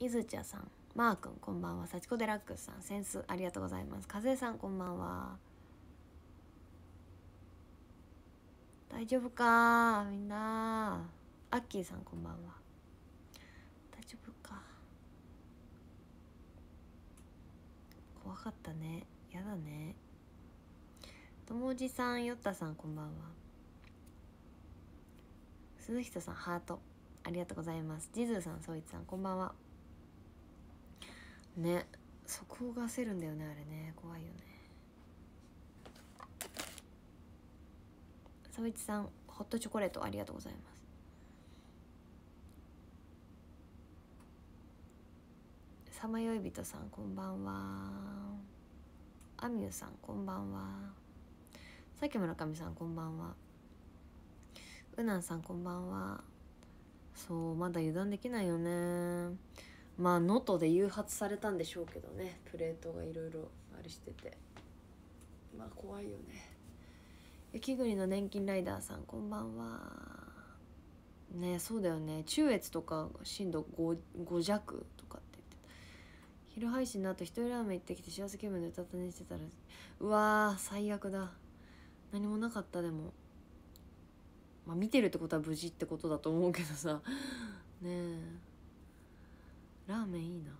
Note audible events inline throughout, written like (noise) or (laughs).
いずちゃさんマー君こんばんは。幸子デラックスさんセンスありがとうございます。風さんこんばんは。大丈夫か？みんな。アッキーさんこんばんは。大丈夫か？怖かったね。やだね。ともじさんよったさんこんばんは。鈴人さんハート。ありがとうございます。ジズーさんそういつさんこんばんは。ね速報が焦るんだよねあれね怖いよね。そういつさんホットチョコレートありがとうございます。さまよい人さんこんばんは。アミューさんこんばんは。さき村上さんこんばんは。うなんさんこんばんは。そうまだ油断できないよね。まあ能登で誘発されたんでしょうけどね。プレートがいろいろあれしてて。まあ怖いよね。雪国の年金ライダーさんこんばんは。ねそうだよね。中越とか震度 5, 5弱とかって言って昼配信の後一人ラーメン行ってきて幸せ気分で歌ったねしてたらうわ最悪だ。何もなかったでも。まあ見てるってことは無事ってことだと思うけどさ。ねえ。ラーメンいいな。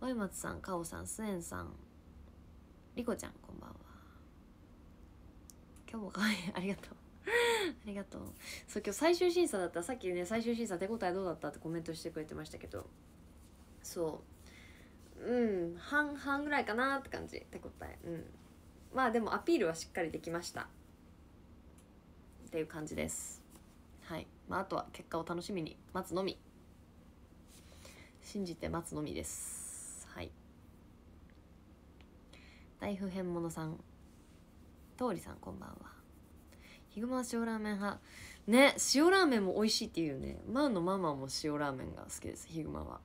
ワイマツさんカオさんスエンさん。リコちゃんこんばんは。今日も可愛いありがとう。(laughs) ありがとう。そう今日最終審査だった。さっきね最終審査手応えどうだった？ってコメントしてくれてましたけど。そう。うん。半々ぐらいかなって感じ。手応え。うん。まあでもアピールはしっかりできました。っていう感じです。はい。まああとは結果を楽しみに。待つのみ。信じて待つのみです。はい。大不変者さん通りさんこんばんは。ヒグマは塩ラーメン派。ね塩ラーメンも美味しいっていうね。マウのママも塩ラーメンが好きです。ヒグマは。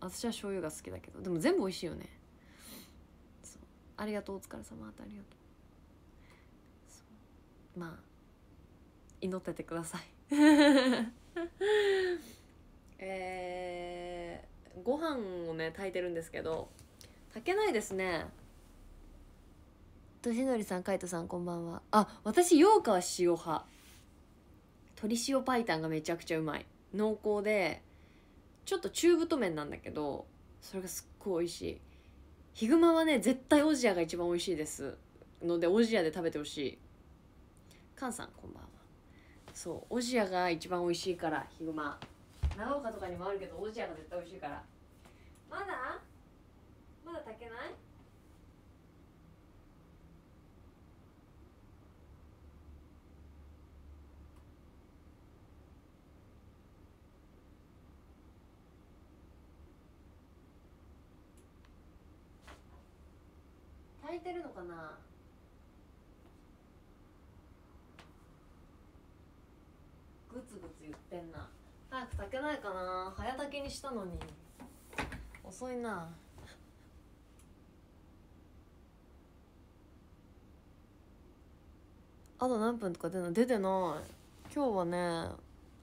私は醤油が好きだけど。でも全部美味しいよね。ありがとうお疲れ様あありがとう。そう。まあ祈っててください。(laughs) えー、ご飯をね炊いてるんですけど炊けないですね。としのりさん海斗さんこんばんは。あ私陽花は塩派。鶏塩白湯がめちゃくちゃうまい。濃厚でちょっと中太麺なんだけどそれがすっごい美味しい。ヒグマはね絶対オジアが一番美味しいです。のでオジアで食べてほしい。カンさんこんばんは。そうオジアが一番美味しいからヒグマ。長岡とかにもあるけどオジアが絶対美味しいから。まだ？まだ炊けない？炊いてるのかな？グツグツ言ってんな。早く炊けないかな。早炊きにしたのに。遅いな。あと何分とか出るの？出てない。今日はね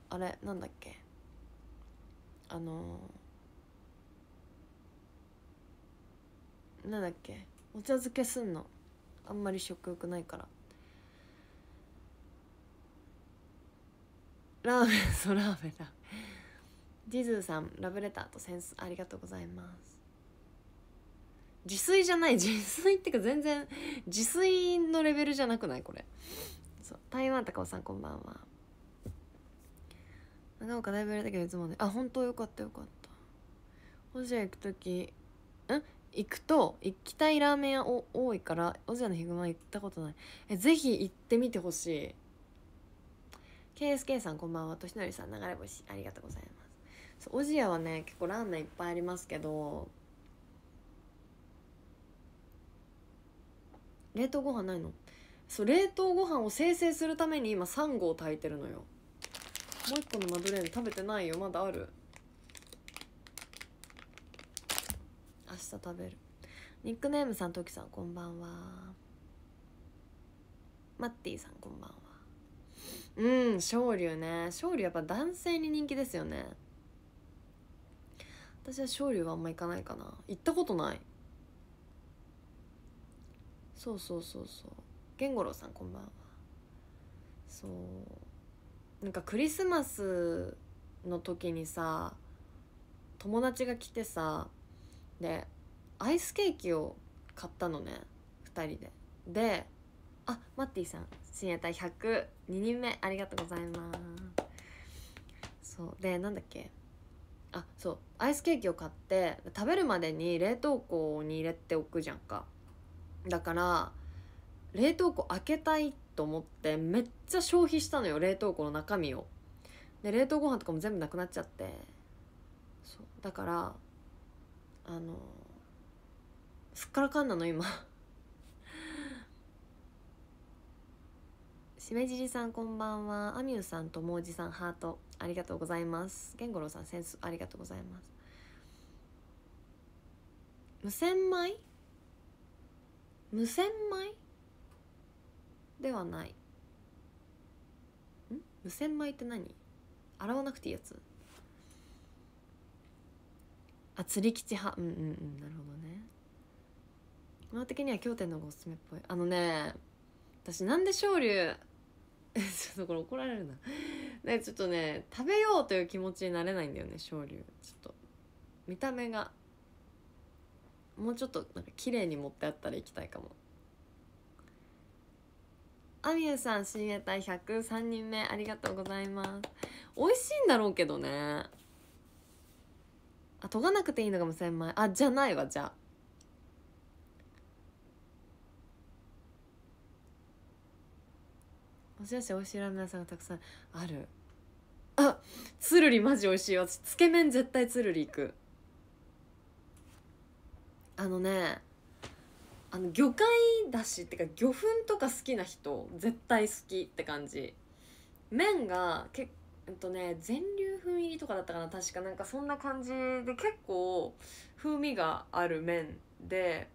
あれなんだっけ？あのなんだっけ？お茶漬けすんの。あんまり食欲ないから。ラーメンそラーメンだ。ジズーさんラブレターとセンスありがとうございます。自炊じゃない (laughs) 自炊っていうか全然自炊のレベルじゃなくないこれ。そう台湾高尾さんこんばんは。長岡だいぶやれたけどいつもねあ本当よかったよかった。ホジア行く時ん行くと行きたいラーメン屋多いからオジアのヒグマ行ったことない。えぜひ行ってみてほしい。KSK さんこんばんは。としのりさん流れ星ありがとうございます。そうオジアはね結構ラーメンいっぱいありますけど冷凍ご飯ないの？そう冷凍ご飯を生成するために今3合炊いてるのよ。もう一個のマドレーヌ食べてないよ。まだある。明日食べる。ニックネームさんトキさんこんばんは。マッティさんこんばんは。うん昇竜ね。昇竜やっぱ男性に人気ですよね。私は勝利はあんま行かないかな。行ったことない。そうそうそうそう。源五郎さんこんばんは。そう。なんかクリスマスの時にさ友達が来てさでアイスケーキを買ったのね。2人で。であマッティさん。深夜帯102人目。ありがとうございます。そう。でなんだっけ。あそう。アイスケーキを買って食べるまでに冷凍庫に入れておくじゃんか。だから冷凍庫開けたいと思ってめっちゃ消費したのよ冷凍庫の中身を。で冷凍ご飯とかも全部なくなっちゃって。そう。だからあのすっからかんなの今。しめじりさんこんばんは。アミューさんともうじさんハートありがとうございます。源五郎さんセンスありがとうございます。無洗米？無洗米？ではない。ん？無洗米って何？洗わなくていいやつ。あ釣り吉派。うんうんうん。なるほどね。今的には京店の方がおすすめっぽい。あのね私なんで昇竜ちょっとこれ怒られるな。ねちょっとね食べようという気持ちになれないんだよね昇竜ちょっと見た目がもうちょっとなんか綺麗に持ってあったら行きたいかも。アミュさん深夜帯103人目ありがとうございます。美味しいんだろうけどね。あ研がなくていいのが無洗米。あじゃないわじゃあ。おしやし美味しいラーメン屋さんがたくさんある。あつるりマジ美味しい私つけ麺絶対つるり行く。あのねあの魚介だしってか魚粉とか好きな人絶対好きって感じ。麺がけえっとね全粒粉入りとかだったかな。確かなんかそんな感じで結構風味がある麺で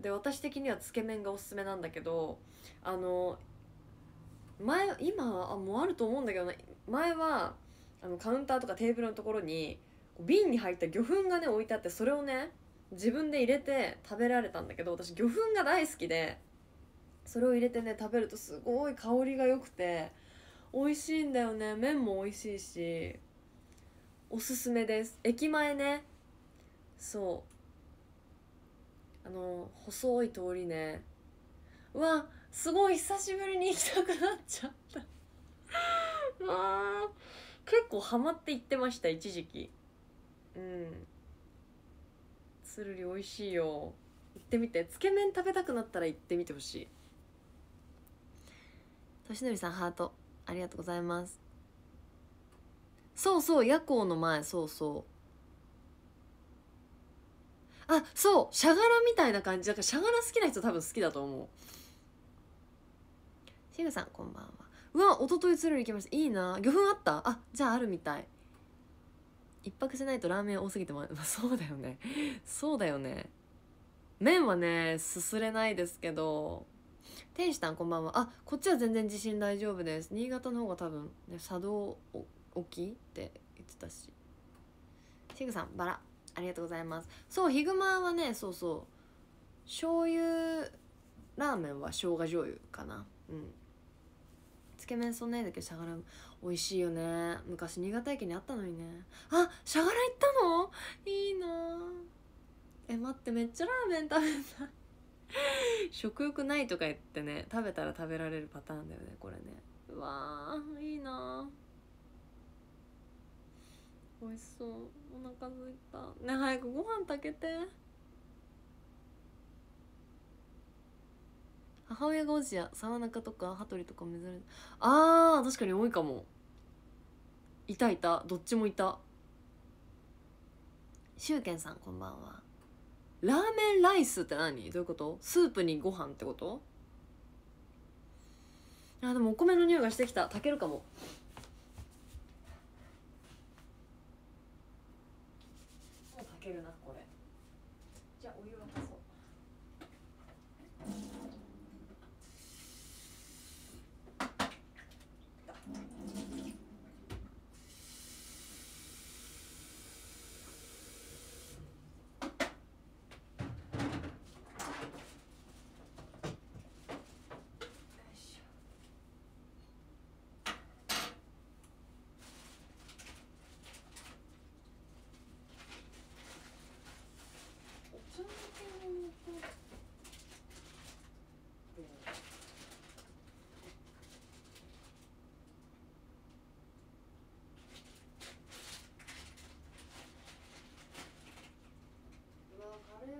で私的にはつけ麺がおすすめなんだけどあの前今あもうあると思うんだけどね前はあのカウンターとかテーブルのところに瓶に入った魚粉がね置いてあってそれをね自分で入れて食べられたんだけど私魚粉が大好きでそれを入れてね食べるとすごい香りが良くて美味しいんだよね。麺も美味しいしおすすめです。駅前ね。そう。あの細い通りね。うわすごい久しぶりに行きたくなっちゃった。あ結構ハマって行ってました一時期。うん。つるり美味しいよ。行ってみて。つけ麺食べたくなったら行ってみてほしい。としのりさんハート。ありがとうございます。そうそう夜行の前そうそう。あそうしゃがらみたいな感じ。だからしゃがら好きな人多分好きだと思う。しぐさんこんばんは。うわ一昨日つる行きました。いいな。魚粉あった？あじゃああるみたい。一泊しないとラーメン多すぎても、まあ、そうだよね。そうだよね。麺はねすすれないですけど。天使さんこんばんは。あこっちは全然地震大丈夫です。新潟の方が多分ね作動沖って言ってたし。シグさんバラ。ありがとうございます。そうヒグマはねそうそう。醤油ラーメンは生姜醤油かな。うん。つけ麺そんないだけどしゃがら美味しいよね。昔新潟駅にあったのにね。あしゃがら行ったの？いいな。え待ってめっちゃラーメン食べた (laughs) 食欲ないとか言ってね食べたら食べられるパターンだよねこれね。うわーいいな。美味しそう。お腹すいた。ね早くご飯炊けて。母親がおじや沢中とか羽鳥とか珍しい。あー確かに多いかも。いたいた。どっちもいた。しゅうけんさんこんばんは。ラーメンライスって何？どういうこと？スープにご飯ってこと？あでもお米の匂いがしてきた。炊けるかも。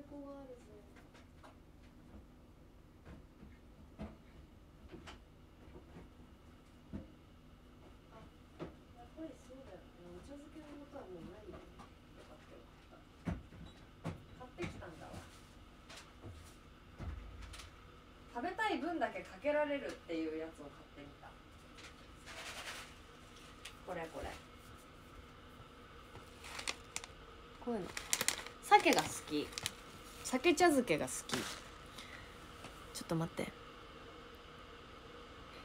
校があるぞ。あ、やっぱりそうだよ、ね。お茶漬けのことはもうないよ。よかったよかった。買ってきたんだわ。食べたい分だけかけられるっていうやつを買ってみた。これこれ。こういうの。鮭が好き。鮭茶漬けが好き。ちょっと待って。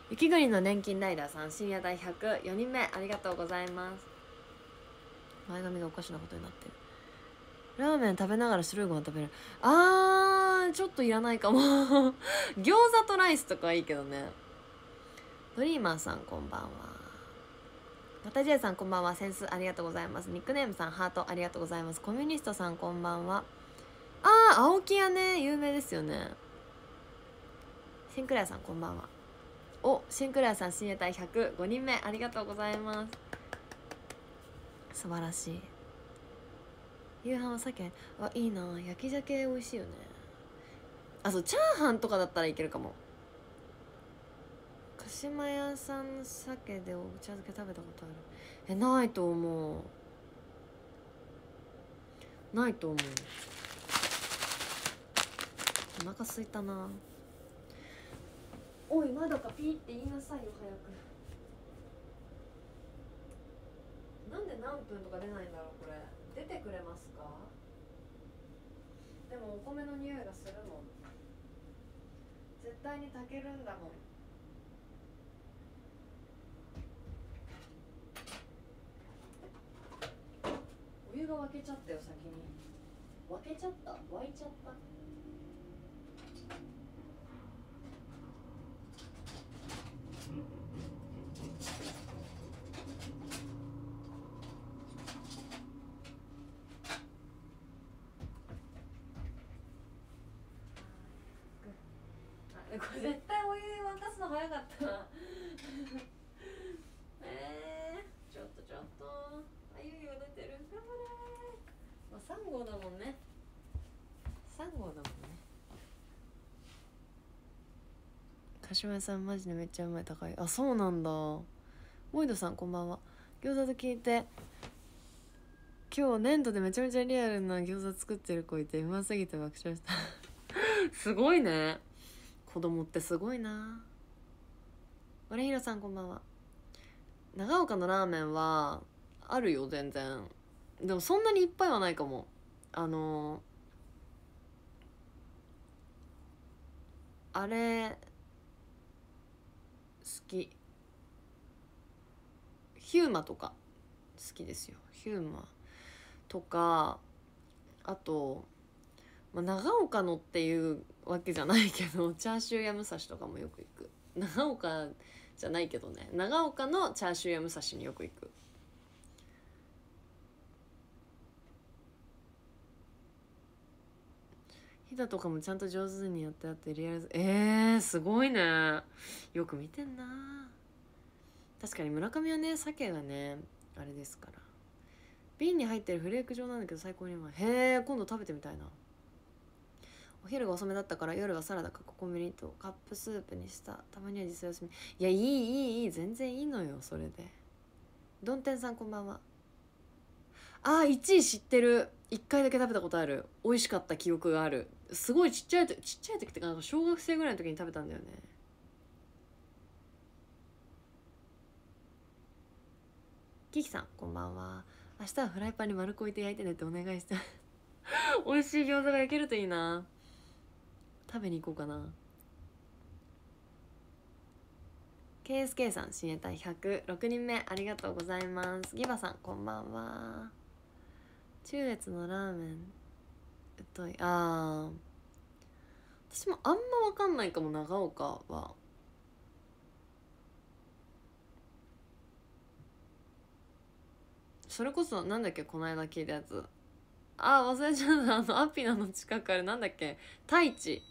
雪国の年金ライダーさん深夜第1004人目ありがとうございます。前髪がおかしなことになってる。ラーメン食べながら白いご飯食べる。あーちょっといらないかも。(laughs) 餃子とライスとかはいいけどね。ドリーマーさんこんばんは。またジェイさんこんばんは。センスありがとうございます。ニックネームさんハートありがとうございます。コミュニストさんこんばんは。ああ青木屋ね。有名ですよね。シンクレアさんこんばんは。おシンクレアさん深夜隊105人目。ありがとうございます。素晴らしい。夕飯は鮭？あいいな。焼き鮭美味しいよね。あそうチャーハンとかだったらいけるかも。鹿島屋さんの鮭でお茶漬け食べたことある。えないと思う。ないと思う。お腹すいたな。おいまだかピーって言いなさいよ早く。なんで何分とか出ないんだろうこれ。出てくれますか？でもお米の匂いがするもん。絶対に炊けるんだもん。お湯が沸けちゃったよ先に。沸けちゃった？沸いちゃったあこれ絶対お湯沸かすの早かったなえー、ちょっとちょっとあゆいが出てる頑張れまあ3号だもんね3号だもんね。鹿島屋さんマジでめっちゃうまい高い。あそうなんだ。モイドさんこんばんは。餃子と聞いて今日粘土でめちゃめちゃリアルな餃子作ってる子いてうますぎて爆笑した。(laughs) すごいね。子供ってすごいな。俺ひろさんこんばんは。長岡のラーメンはあるよ全然。でもそんなにいっぱいはないかも。あのあれ好き。ヒューマとか好きですよ。ヒューマとかあと、まあ、長岡のっていうわけじゃないけど (laughs) チャーシューや武蔵とかもよく行く。長岡じゃないけどね。長岡のチャーシューや武蔵によく行く。ひだとかもちゃんと上手にやってあってリアルえー、すごいね。よく見てんな。確かに村上はね鮭がねあれですから。瓶に入ってるフレーク状なんだけど最高にうまい。へえ今度食べてみたいな。お昼が遅めだったから夜はサラダかココミニとカップスープにした。たまには実用みいやいいいいいい。全然いいのよそれで。どんてんさんこんばんは。あー1位知ってる。1回だけ食べたことある。美味しかった記憶がある。すごいちっちゃい時ちっちゃい時ってかなんか小学生ぐらいの時に食べたんだよね。キキさんこんばんは。明日はフライパンに丸く置いて焼いてねってお願いして (laughs) 美味しい餃子が焼けるといいな。食べに行こうかな。KSK さん新衛隊106人目ありがとうございます。ギバさんこんばんは。中越のラーメン太い。あー。私もあんま分かんないかも長岡は。それこそなんだっけこの間聞いたやつ。あー忘れちゃった。あのアピナの近くあれなんだっけ。太一。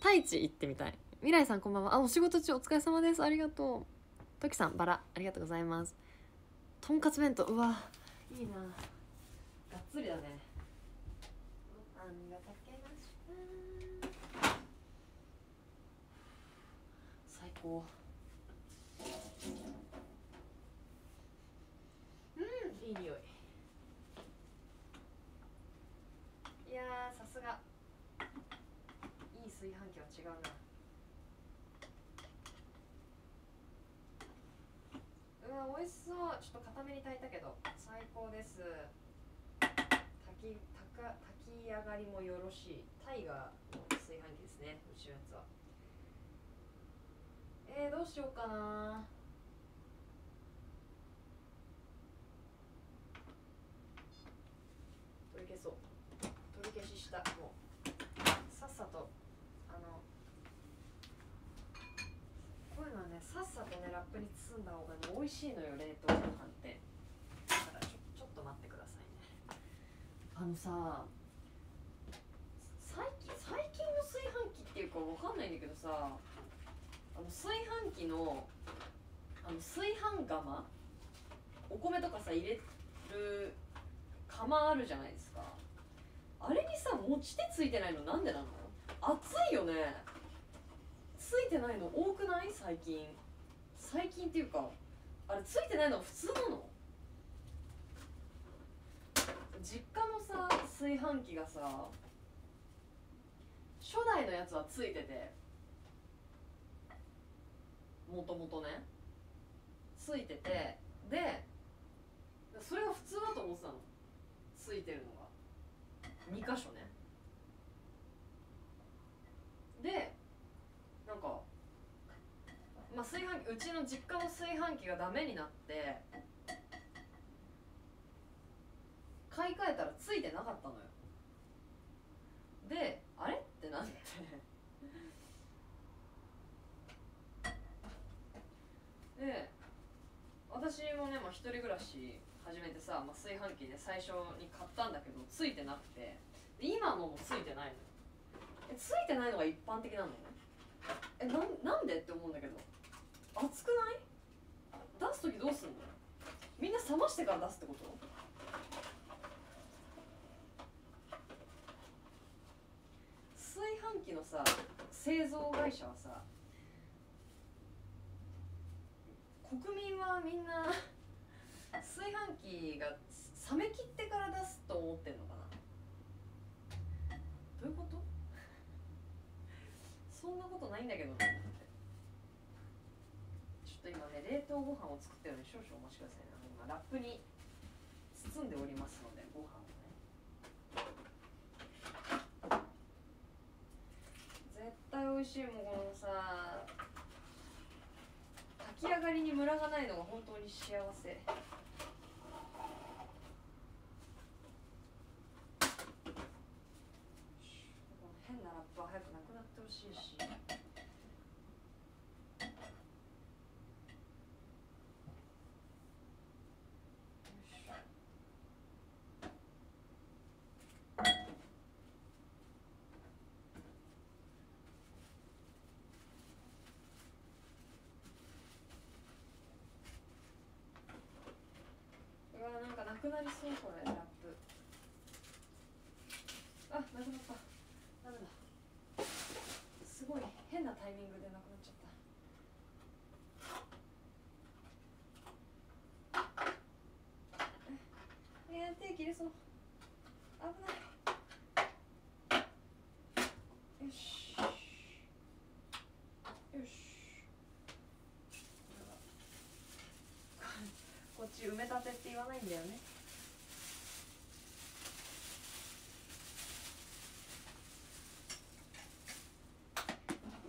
太一行ってみたい。未来さんこんばんは。あお仕事中お疲れ様です。ありがとう。トキさんバラありがとうございます。とんかつ弁当うわいいな。がっつりだね。ご飯が炊けました。最高こううんいい匂いいやーさすがいい炊飯器は違うなうわ美味しそう。ちょっと固めに炊いたけど。最高です。炊き炊か炊き上がりもよろしい。タイガーの炊飯器ですね。うちのやつは。えー、どうしようかな。取り消そう取り消ししたもうさっさとあのこういうのはねさっさとねラップに包んだ方がね美味しいのよ冷凍ご飯って。だからちょちょっと待ってくださいね。あのさ最近最近の炊飯器っていうかわかんないんだけどさあの炊飯器のあの炊飯釜お米とかさ入れる釜あるじゃないですか。あれにさ持ち手ついてないのなんでなの？熱いよね。ついてないの多くない？最近。最近っていうかあれついてないの普通なの？実家のさ炊飯器がさ初代のやつはついててもともとねついててでそれが普通だと思ってたの。ついてるのが。2箇所ね。でまあ炊飯器うちの実家の炊飯器がダメになって買い替えたらついてなかったのよ。であれ？ってなって。で私もね、まあ、一人暮らし始めてさ、まあ、炊飯器で最初に買ったんだけどついてなくて。今のもついてないのよ。ついてないのが一般的なのね。えなんなんでって思うんだけど。熱くない？出す時どうすんの？みんな冷ましてから出すってこと？炊飯器のさ製造会社はさ国民はみんな (laughs) 炊飯器が冷め切ってから出すと思ってんのかな？どういうこと？そんなことないんだけどなと今ね冷凍ご飯を作ってるので少々お待ちください。ね今ラップに包んでおりますのでご飯をね。絶対美味しいもんこのさ炊き上がりにムラがないのが本当に幸せ。変なラップは早くなくなってほしいしよいしょうわなんかなくなりそうこれラップあなくなった。ダメだすごい変なタイミングでなくなっちゃった。えいや手切れそう危ないよしよしこっち埋め立てって言わないんだよね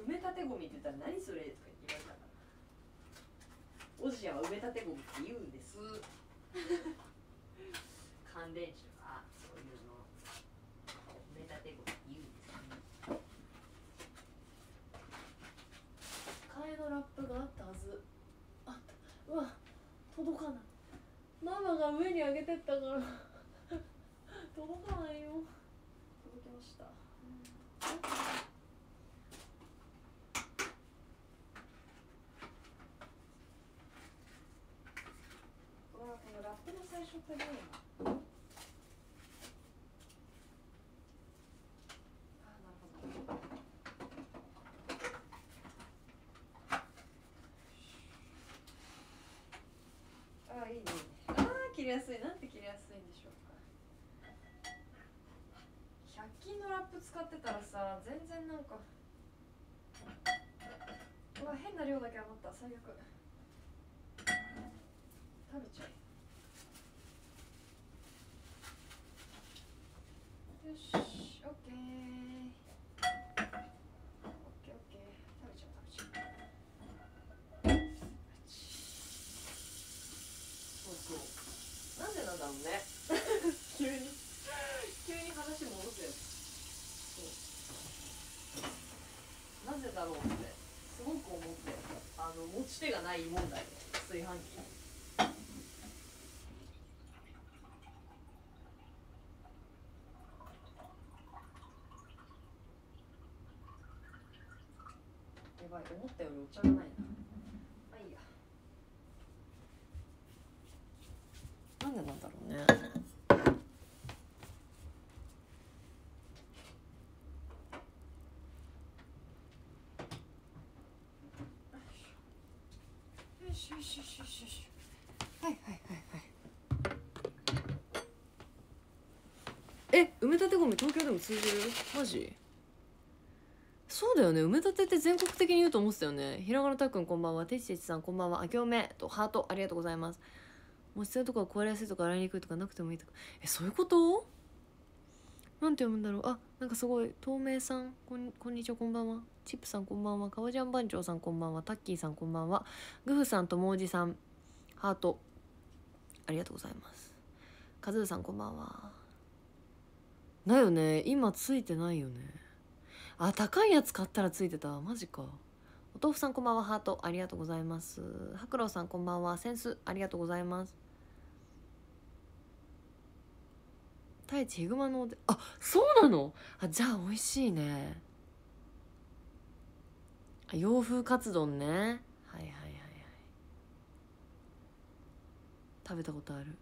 埋め立てゴミって言ったら何それとか言われたからオジアは埋め立てゴミって言うんです。(laughs) 乾電池とかそういうの埋め立てゴミって言うんです。替えのラップがあったはず。あった。うわ届かない。ママが上に上げてったから。(laughs) 届かないよ。届きました。うプあなるほど。ああいいね。ああ切りやすい。なんて切りやすいんでしょう100均のラップ使ってたらさ全然なんかうわ変な量だけ余った。最悪。食べちゃう。しオッケーオッケー。オッケー食べちゃう食べちゃう。そうそうなんでなんだろうね。急に急に話戻すやつそうなぜだろうって。すごく思って。あの持ち手がない問題ね炊飯器やばい思ったよりお茶がないな。まあいいや。なんでなんだろうね。はいはいはいはい。え埋め立てゴミ東京でも通じる？マジ？そうだよね。埋め立てって全国的に言うと思ってたよね。ひらがなたくんこんばんは。てちてちさんこんばんは。あきおめ。とハート。ありがとうございます。持ち手とか壊れやすいとか洗いにくいとかなくてもいいとか。えそういうこと？なんて読むんだろう。あなんかすごい。透明さん。こんこんにちはこんばんは。チップさんこんばんは。革ジャン番長さんこんばんは。タッキーさんこんばんは。グフさんともおじさん。ハート。ありがとうございます。カズーさんこんばんは。だよね。今ついてないよね。あ高いやつ買ったらついてた。マジか。お豆腐さんこんばんは。ハートありがとうございます。白郎さんこんばんは。センスありがとうございます。太一ヒグマのおであそうなの？あじゃあ美味しいね。洋風カツ丼ね。はいはいはいはい。食べたことある。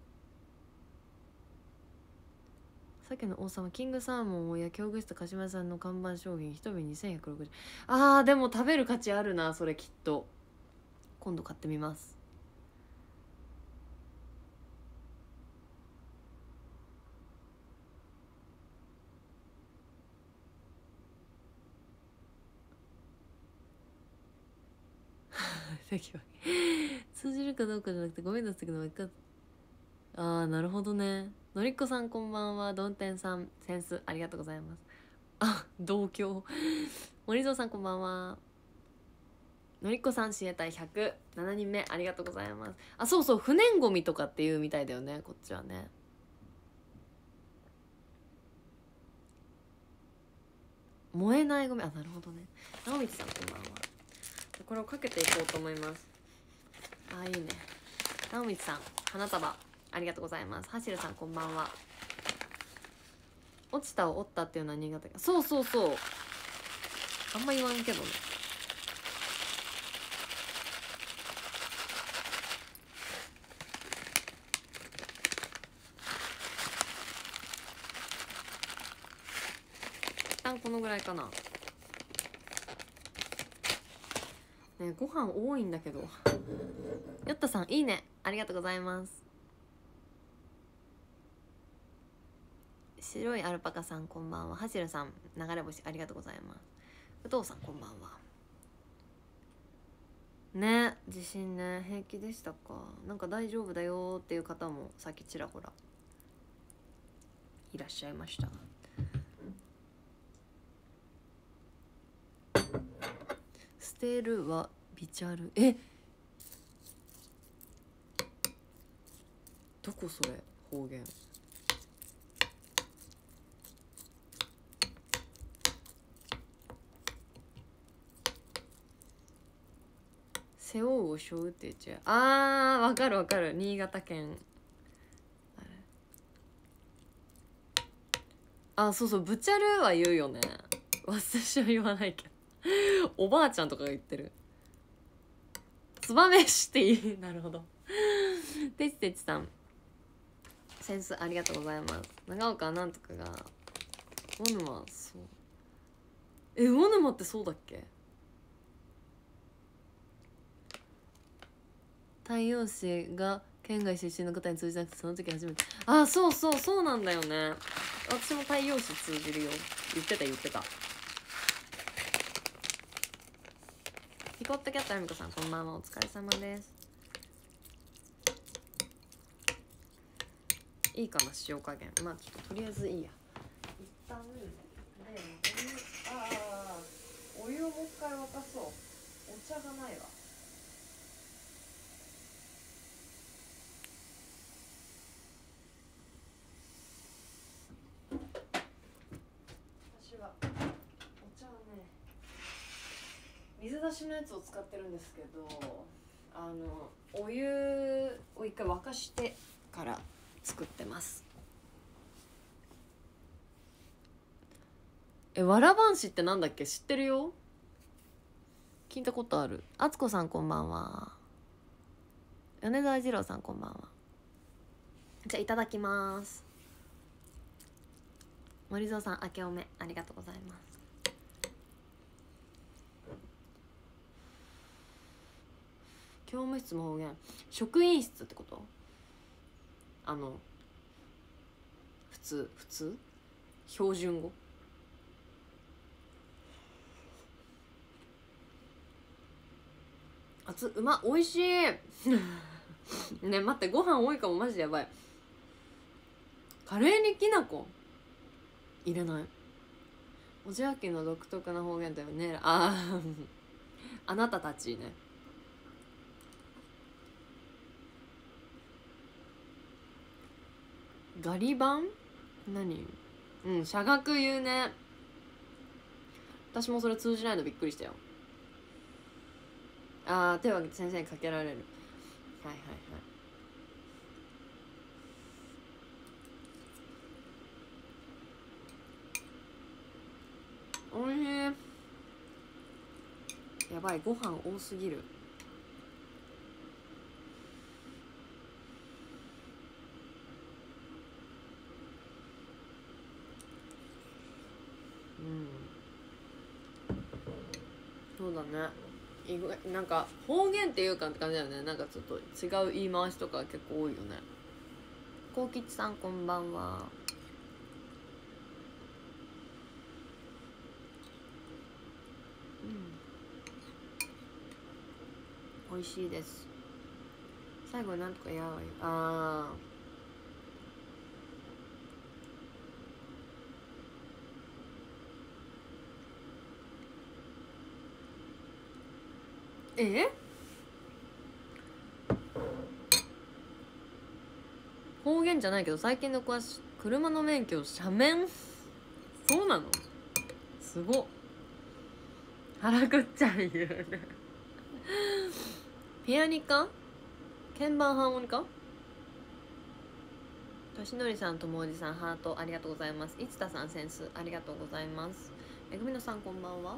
さっきの王様キングサーモンを焼きほぐした鹿島さんの看板商品一瓶2160あーでも食べる価値あるなそれきっと。今度買ってみます。(laughs) 通じるかどうかじゃなくてごめんなさいけどかあなるほどね。のりこさんこんばんは。どんてんさんセンスありがとうございます。あ同郷。森蔵さんこんばんは。のりこさん親衛隊107人目ありがとうございます。あそうそう。不燃ごみとかっていうみたいだよね。こっちはね。燃えないゴミ。あなるほどね。直道さんこんばんは。これをかけていこうと思います。あいいね。直道さん花束。ありがとうございます。はしるさんこんばんは。落ちたを折ったっていうのは新潟県。そうそうそう。あんま言わんけどね。一旦このぐらいかな。ねご飯多いんだけど。よったさんいいね。ありがとうございます。白いアルパカさんこんばんは。はしるさん流れ星ありがとうございます。武藤さんこんばんは。ね地震ね平気でしたか？なんか大丈夫だよっていう方もさっきちらほら。いらっしゃいました。捨てるはビチャル。え？どこそれ？方言。背負うを背負うって言っちゃう。あーわかるわかる。新潟県。ああそうそうブチャルは言うよね。私は言わないけど。おばあちゃんとかが言ってる。燕市っていいなるほど。てちてちさん。センスありがとうございます。長岡なんとかが。小沼そう。え小沼ってそうだっけ？太陽市が県外出身の方に通じなくてその時初めて。ああそうそうそうなんだよね。私も太陽市通じるよ。言ってた言ってた。ピコットキャットあみこさんこんばんは。お疲れ様です。いいかな塩加減。まあちょっととりあえずいいや。一旦でお湯ああお湯をもう一回沸かそう。お茶がないわ私はお茶はね水出しのやつを使ってるんですけどあのお湯を一回沸かしてから作ってます。えわらばんしってなんだっけ？知ってるよ。聞いたことある。あつこさんこんばんは。米沢二郎さんこんばんは。じゃあいただきます。森蔵さん明けおめありがとうございます。教務室も方言。職員室ってこと？あの普通普通？標準語？あつうまおいしい。(laughs) ね待ってご飯多いかも。マジでやばい。カレーにきな粉？入れない。おじやきの独特な方言だよね。ああ (laughs) あなたたちね。ガリ版？何？うん社学言うね。私もそれ通じないのびっくりしたよ。ああ手を挙げて先生にかけられる。はいはいはい。おいしい。やばいご飯多すぎる。うん。そうだね。なんか方言っていうかって感じだよね。なんかちょっと違う言い回しとか結構多いよね。こうきちさんこんばんは。うん。美味しいです。最後なんとかやわいああえ方言じゃないけど最近の子は車の免許斜面そうなの？すご腹くっちゃう言うピアニカ？鍵盤ハーモニカ？としのりさんともおじさんハートありがとうございます。いつたさんセンスありがとうございます。めぐみのさんこんばんは。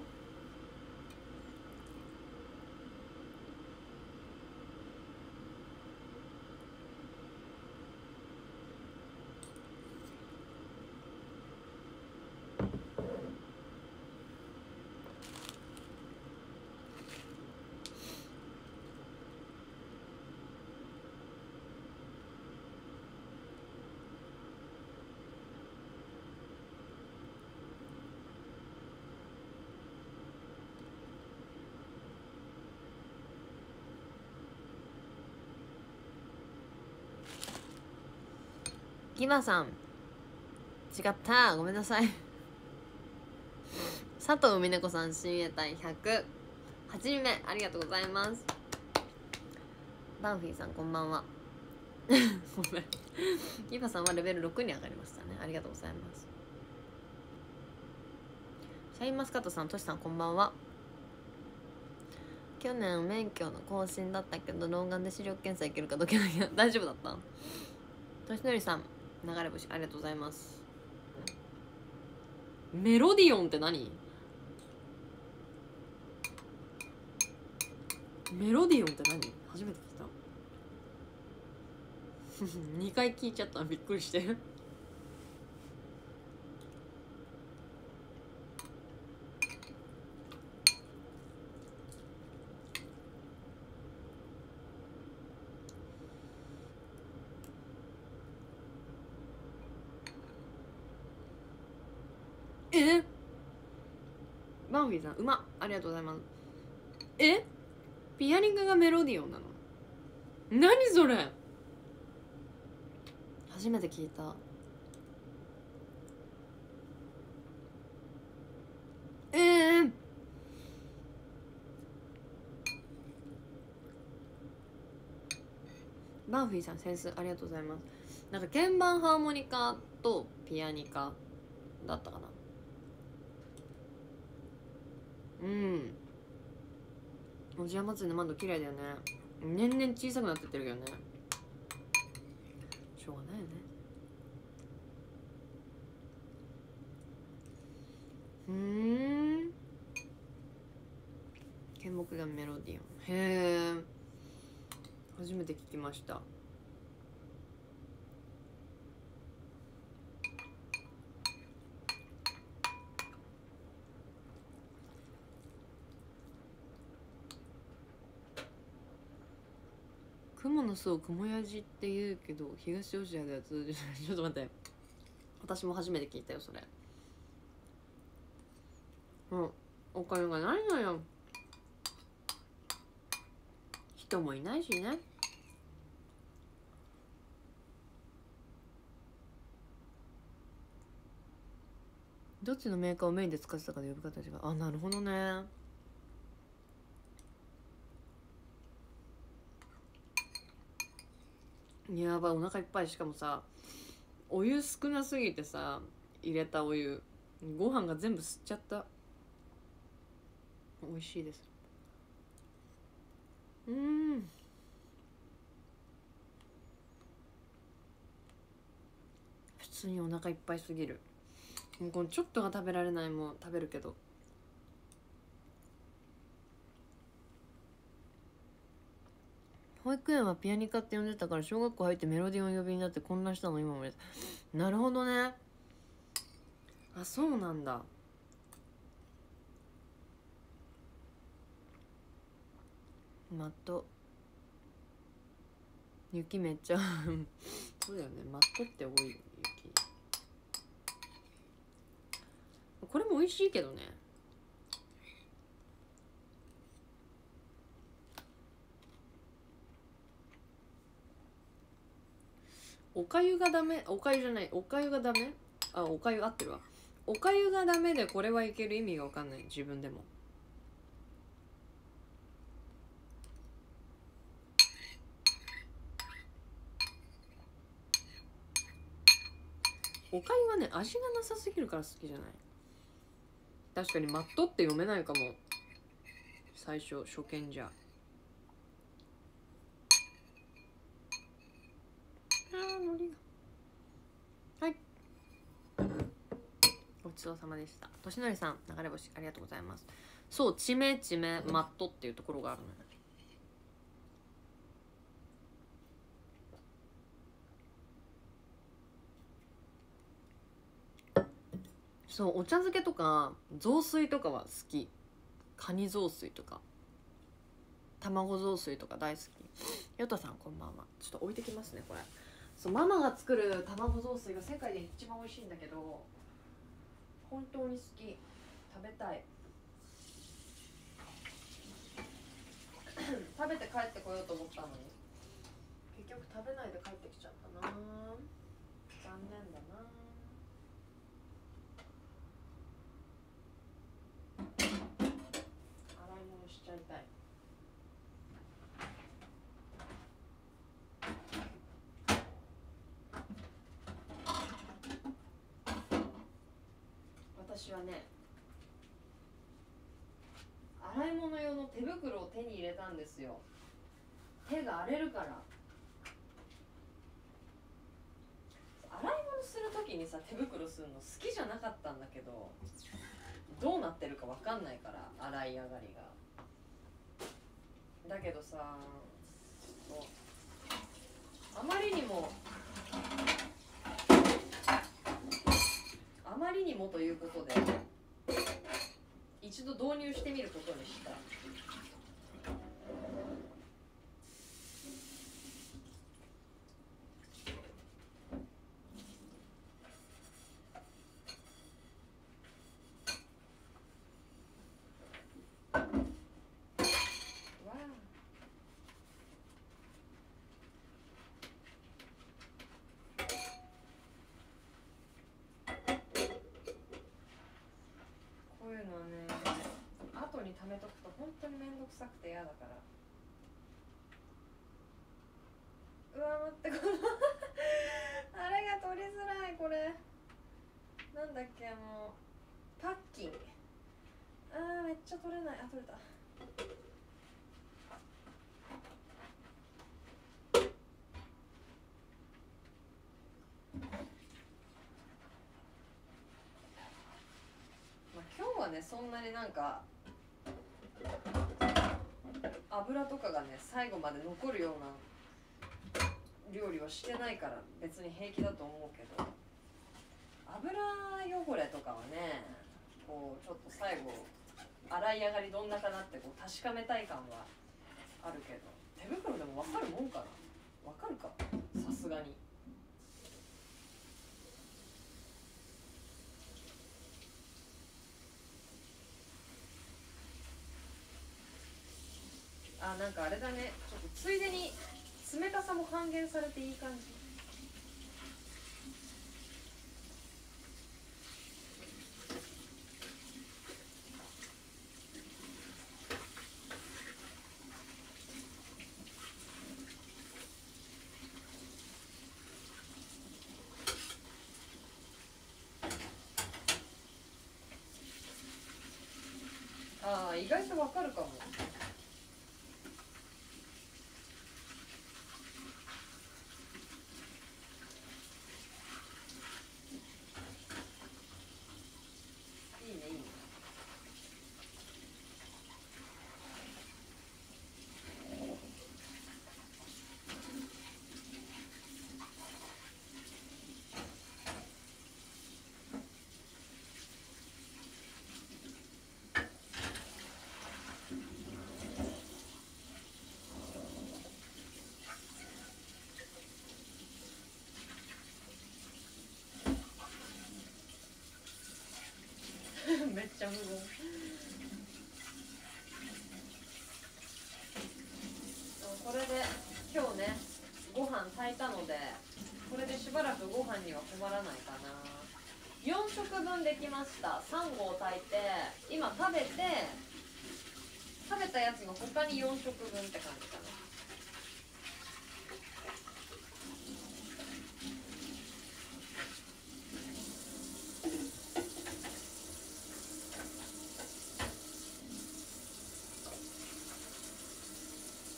ギバさん。違った。ごめんなさい。(laughs) 佐藤美奈子さん新鋭隊100。8人目。ありがとうございます。バンフィーさんこんばんは。(laughs) ごめん。ギバさんはレベル6に上がりましたね。ありがとうございます。シャインマスカットさんトシさんこんばんは。去年免許の更新だったけど老眼で視力検査いけるかどうか (laughs) 大丈夫だった？としのりさん。流れ星ありがとうございます。メロディオンって何？メロディオンって何？初めて聞いた。2回聞いちゃった。びっくりしてえバンフィーさんうまありがとうございます。え？ピアニカがメロディオンなの？何それ？初めて聞いた。えー、バンフィーさんセンスありがとうございます。なんか鍵盤ハーモニカとピアニカだったかな。うん。おじや祭りの窓綺麗だよね。年々小さくなってってるけどね。しょうがないよね。うん。剣木がメロディオン。へえ初めて聞きました。の巣を雲やじって言うけど東吉野では通じない。ちょっと待って。私も初めて聞いたよそれ。うん。お金がないのよ。人もいないしね。どっちのメーカーをメインで使ってたかで呼び方違う。あなるほどね。やばいお腹いっぱいしかもさお湯少なすぎてさ入れたお湯ご飯が全部吸っちゃった。美味しいです。うん。普通にお腹いっぱいすぎる。もうこのちょっとが食べられないもん食べるけど。保育園はピアニカって呼んでたから小学校入ってメロディオン呼びになって混乱したの今までなるほどね。あそうなんだ。マット雪めっちゃ。(laughs) そうだよね。マットって多いよ雪。これも美味しいけどね。おかゆがダメおかゆじゃないおかゆがダメ？あおかゆ合ってるわ。おかゆがダメでこれはいける意味が分かんない。自分でも。おかゆはね味がなさすぎるから好きじゃない。確かにマットって読めないかも。最初初見じゃあー海苔がはいごちそうさまでした。としのりさん流れ星ありがとうございます。そう地名地名マットっていうところがあるのよ。そうお茶漬けとか雑炊とかは好き。カニ雑炊とか。卵雑炊とか大好き。ヨタさんこんばんは。ちょっと置いてきますねこれ。そうママが作る卵雑炊が世界で一番美味しいんだけど本当に好き。食べたい。(clears throat) 食べて帰ってこようと思ったのに。結局食べないで帰ってきちゃったな。残念だな洗い物しちゃいたい私はね洗い物用の手袋を手に入れたんですよ。手が荒れるから。洗い物する時にさ手袋するの好きじゃなかったんだけどどうなってるかわかんないから洗い上がりが。だけどさあまりにもあまりにもということで一度導入してみることにした。めと本当に面倒くさくて嫌だから。うわ待ってこの (laughs) あれが取りづらいこれ。なんだっけもうパッキン。あーめっちゃ取れない。あ取れた。まあ今日はねそんなになんか油とかがね最後まで残るような料理はしてないから別に平気だと思うけど油汚れとかはねこうちょっと最後洗い上がりどんなかなってこう確かめたい感はあるけど手袋でも分かるもんかな？分かるかさすがに。なんかあれだね。ちょっとついでに冷たさも半減されていい感じ。ああ意外とわかるかもいいねいいねめっちゃ無言これで今日ねご飯炊いたのでこれでしばらくご飯には困らないかな。4食分できました。3合炊いて今食べて食べたやつの他に4食分って感じかな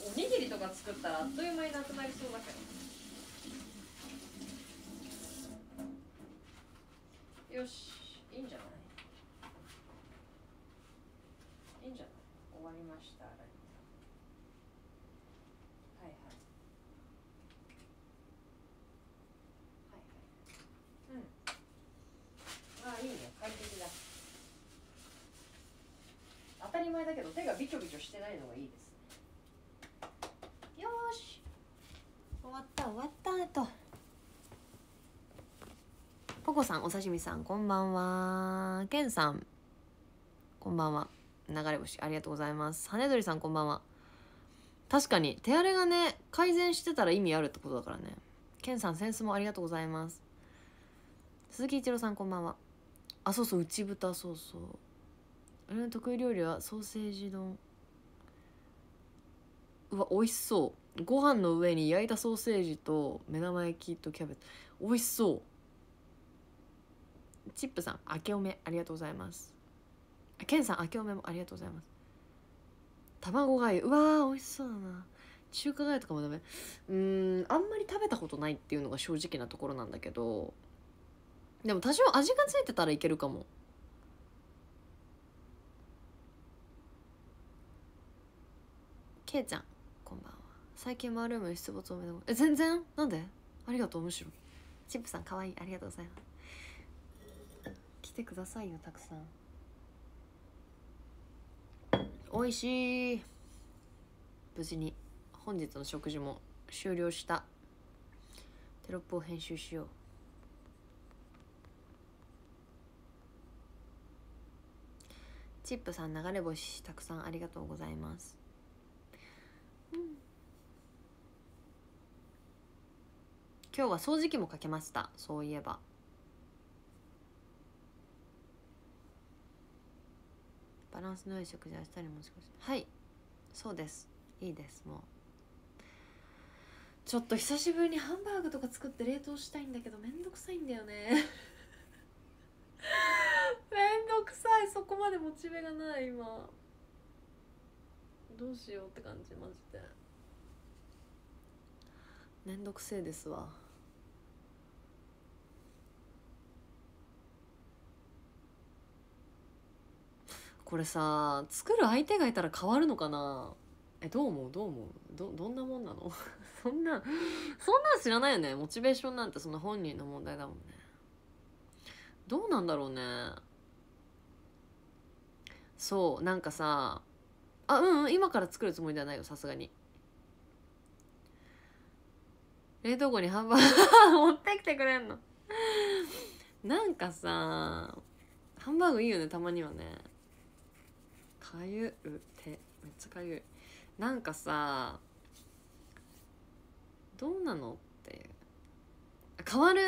おにぎりとか作ったらあっという間になくなりそうだけどよしいいんじゃないいいんじゃない終わりましたライブはいはいはいはいうんあいいね快適だ当たり前だけど手がビチョビチョしてないのがいいです。よし。終わった終わったとポコさんお刺身さんこんばんは。ケンさんこんばんは。流れ星ありがとうございます。羽鳥さんこんばんは。確かに手荒れがね改善してたら意味あるってことだからね。ケンさんセンスもありがとうございます。鈴木一郎さんこんばんは。あそうそう内豚そうそう。俺の得意料理はソーセージ丼。うわ美味しそう。ご飯の上に焼いたソーセージと目玉焼きとキャベツ。美味しそう。チップさん明けおめありがとうございます。ケンさん明けおめもありがとうございます。卵がゆうわー美味しそうだな。中華がゆとかもダメ。うんあんまり食べたことないっていうのが正直なところなんだけど。でも多少味がついてたらいけるかも。けいちゃんこんばんは。最近マールームに出没おめでとう。え全然？なんで？ありがとうむしろ。チップさんかわいい。ありがとうございます。来てくださいよたくさん。おいしい。無事に。本日の食事も終了した。テロップを編集しよう。チップさん流れ星たくさんありがとうございます。今日は掃除機もかけました。そういえば。バランスの良い食事はしたりもしかしてはい。そうです。いいです。もう。ちょっと久しぶりにハンバーグとか作って冷凍したいんだけどめんどくさいんだよね。(laughs) めんどくさい。そこまでモチベがない今。どうしようって感じマジで。めんどくせえですわ。これさ作る相手がいたら変わるのかな？えどう思う？どう思う？どどんなもんなの？(laughs) そんなそんなん知らないよね？モチベーションなんてそんな本人の問題だもんね。どうなんだろうね。そうなんかさあうんうん今から作るつもりではないよさすがに。冷凍庫にハンバーグ？(laughs) 持ってきてくれんの？なんかさハンバーグいいよねたまにはね。かゆう手。めっちゃかゆい。なんかさどうなのっていう。変わる？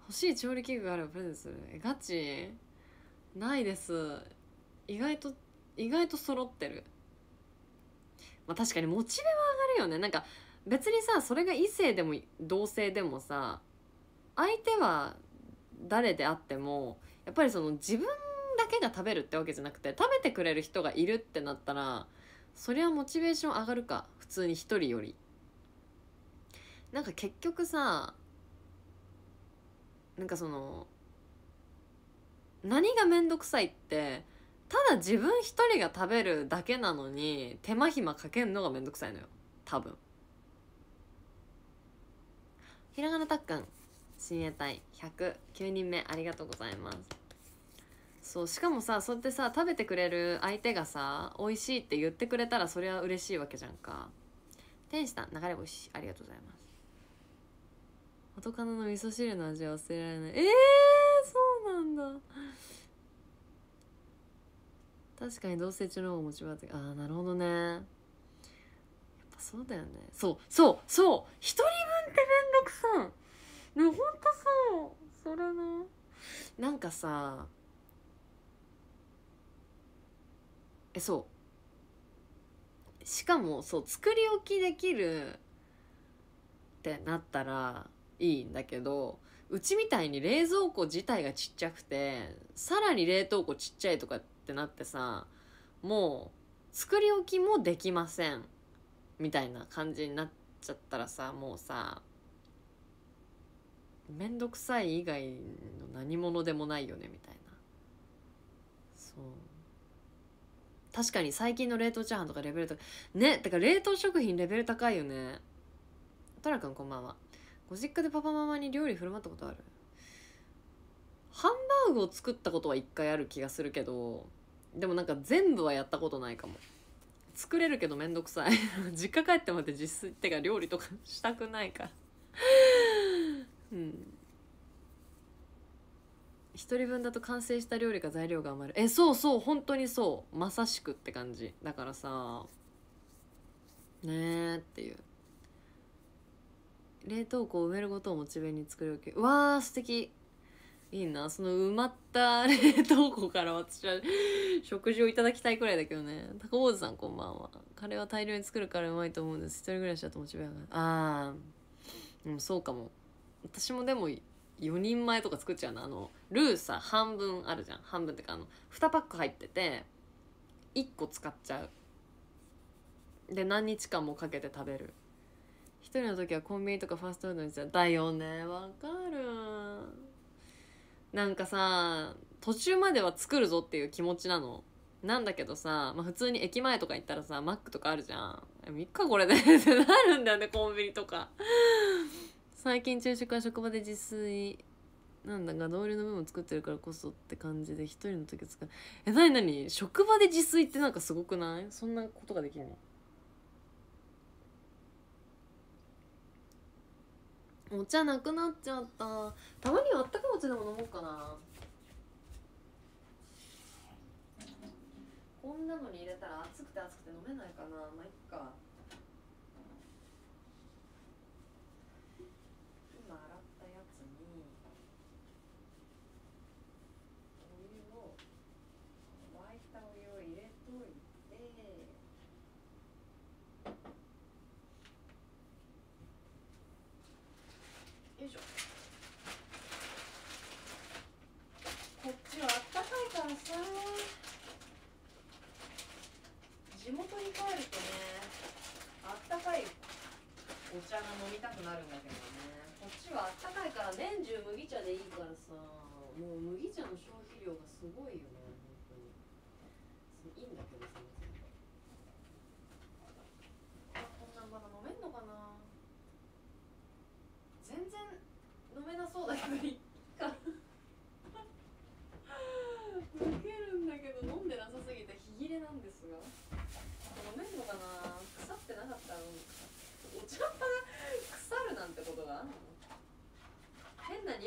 欲しい調理器具があればプレゼントする。えガチ？ないです。意外と意外と揃ってる。まあ確かにモチベは上がるよね。なんか別にさそれが異性でも同性でもさ相手は誰であってもやっぱりその自分だけが食べるってわけじゃなくて食べてくれる人がいるってなったらそりゃモチベーション上がるか。普通に一人より。なんか結局さなんかその何が面倒くさいってただ自分一人が食べるだけなのに手間暇かけんのが面倒くさいのよ。多分。ひらがなたっくん親衛隊109人目ありがとうございます。そうしかもさそうやってさ食べてくれる相手がさ美味しいって言ってくれたらそれは嬉しいわけじゃんか。天使さん流れ星ありがとうございます。元カノの味噌汁の味は忘れられない。えー、そうなんだ。確かに同棲中の方がモチベーションああなるほどね。やっぱそうだよね。そうそうそう一人分ってめんどくさい。ねほんとそう。それな。なんかさえそう。しかもそう作り置きできるってなったらいいんだけどうちみたいに冷蔵庫自体がちっちゃくてさらに冷凍庫ちっちゃいとかってってなってさもう作り置きもできません。みたいな感じになっちゃったらさもうさ面倒くさい以外の何者でもないよねみたいな。そう。確かに最近の冷凍チャーハンとかレベル高いねだから冷凍食品レベル高いよね。トラくんこんばんは。ご実家でパパママに料理振る舞ったことある？ハンバーグを作ったことは一回ある気がするけどでもなんか全部はやったことないかも。作れるけどめんどくさい。(laughs) 実家帰ってまで実炊ってか料理とかしたくないから。うん。一人分だと完成した料理が材料が余る。えそうそう。本当にそう。まさしくって感じ。だからさねえっていう。冷凍庫を埋めることをモチベに作るわけわー素敵。いいな。その埋まった冷凍庫から私は食事をいただきたいくらいだけどね。高坊主さんこんばんは。カレーは大量に作るからうまいと思うんです。一人暮らしだとモチベ上がああでもそうかも。私もでも4人前とか作っちゃうな。あのルーさ半分あるじゃん。半分ってかあの2パック入ってて1個使っちゃう。で何日間もかけて食べる。一人の時はコンビニとかファストフードにしちゃだよね。わかる。なんかさ途中までは作るぞっていう気持ちなの。なんだけどさ、まあ、普通に駅前とか行ったらさマックとかあるじゃん。3日これで？(laughs) ってなるんだよねコンビニとか。最近昼食は職場で自炊。なんだが同僚の分も作ってるからこそって感じで一人の時使う。えなになに？職場で自炊ってなんかすごくない？そんなことができるの？お茶なくなっちゃった。たまにはあったかいお茶でも飲もうかな。こんなのに入れたら熱くて熱くて飲めないかな。まあいっか今洗ったやつにお湯を沸い地元に帰るとねあったかいお茶が飲みたくなるんだけどね。こっちはあったかいから年中麦茶でいいからさ。もう麦茶の消費量がすごいよ。ね本当にいいんだけどさあこんなんまだ飲めんのかな全然飲めなそうだけどいっかウケるんだけど飲んでなさすぎて火切れなんですが飲めんのかな腐ってなかったらお茶が腐るなんてことがあるの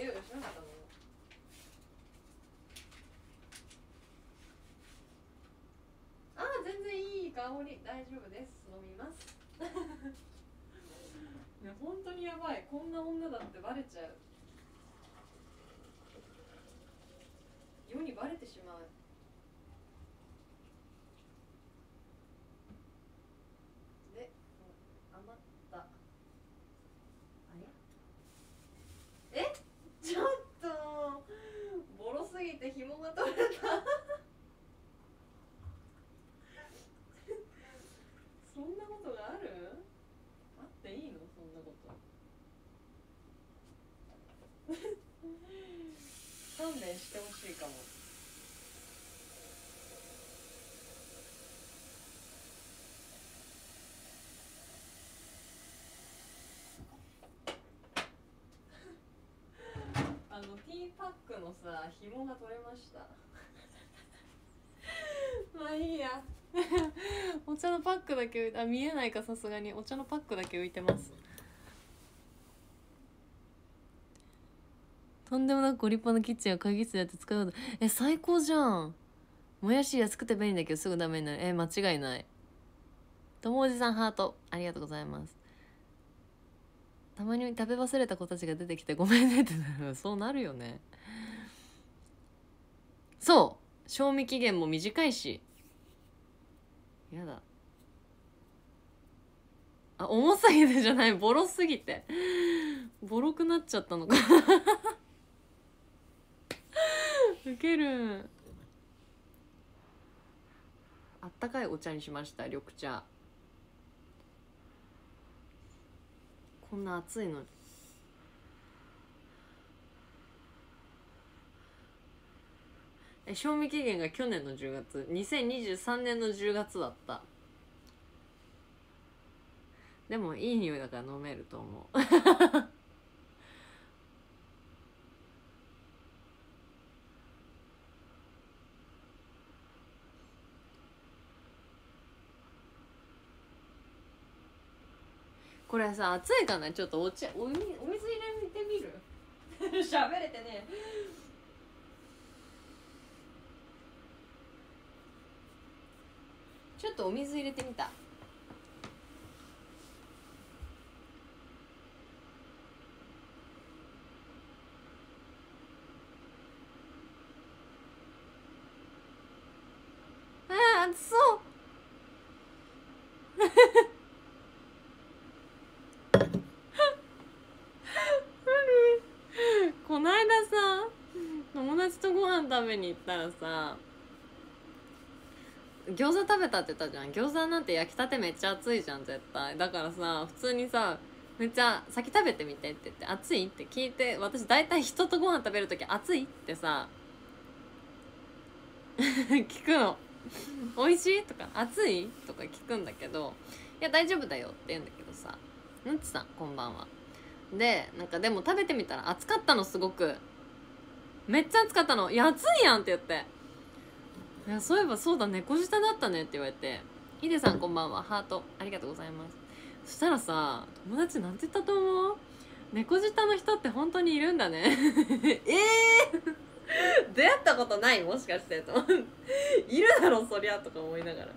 変な匂いがしなかったの。ああ全然いい香り。大丈夫です。飲みます。(laughs) いや本当にやばい。こんな女だってバレちゃう。世にバレてしまうで余ったあれえちょっとボロすぎて紐が取れたそんなことがあるあっていいのそんなこと勘弁してほしいかも。(laughs) あのティーパックのさ紐が取れました。(laughs) まあいいや。(laughs) お茶のパックだけあ見えないかさすがに。お茶のパックだけ浮いてますとんでもなくご立派なキッチンや会議室でやって使うこと。え最高じゃん。もやし安くて便利だけどすぐダメになる。え間違いない。ともおじさんハートありがとうございます。たまに食べ忘れた子たちが出てきてごめんねってなる。そうなるよね。そう。賞味期限も短いし。やだ。あ重すぎてじゃない。ボロすぎて。ボロくなっちゃったのか。ウケる。あったかいお茶にしました緑茶。こんな暑いのに。え賞味期限が去年の10月。2023年の10月だった。でもいい匂いだから飲めると思う。これさ暑いかな？ちょっとお茶おみお水入れてみる？(laughs) 喋れてねちょっとお水入れてみた。あ暑そう何こないださ友達とご飯食べに行ったらさ餃子食べたって言ったじゃん。餃子なんて焼きたてめっちゃ熱いじゃん絶対。だからさ普通にさめっちゃ先食べてみてって言って熱い？って聞いて私大体人とご飯食べる時熱い？ってさ (laughs) 聞くの美味しい？とか熱い？とか聞くんだけどいや大丈夫だよって言うんだけどさぬっちさんこんばんはでなんかでも食べてみたら熱かったのすごく。めっちゃ熱かったの「いや熱いやん」って言って「いやそういえばそうだ猫舌だったね」って言われて「ヒデさんこんばんは。ハートありがとうございます」そしたらさ友達なんて言ったと思う？猫舌の人って本当にいるんだね。え (laughs) えー、(laughs) 出会ったことない？もしかしてと。(laughs) いるだろそりゃとか思いながら。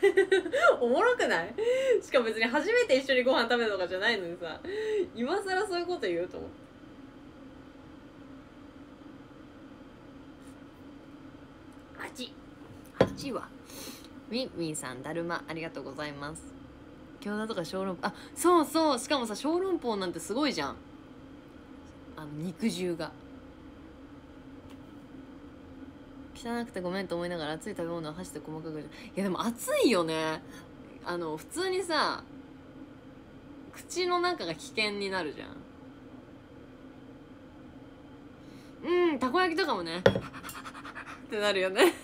(laughs) おもろくない？しかも別に初めて一緒にご飯食べたとかじゃないのにさ。今更そういうこと言うと思う。8 8は。ウィンウィンさんだるまありがとうございます。餃子とか小籠包。あそうそう。しかもさ小籠包なんてすごいじゃん。あの肉汁が。汚くてごめんと思いながら熱い食べ物を箸で細かくいやでも熱いよね。あの普通にさ口の中が危険になるじゃん。うんたこ焼きとかもね。ってなるよね。(laughs)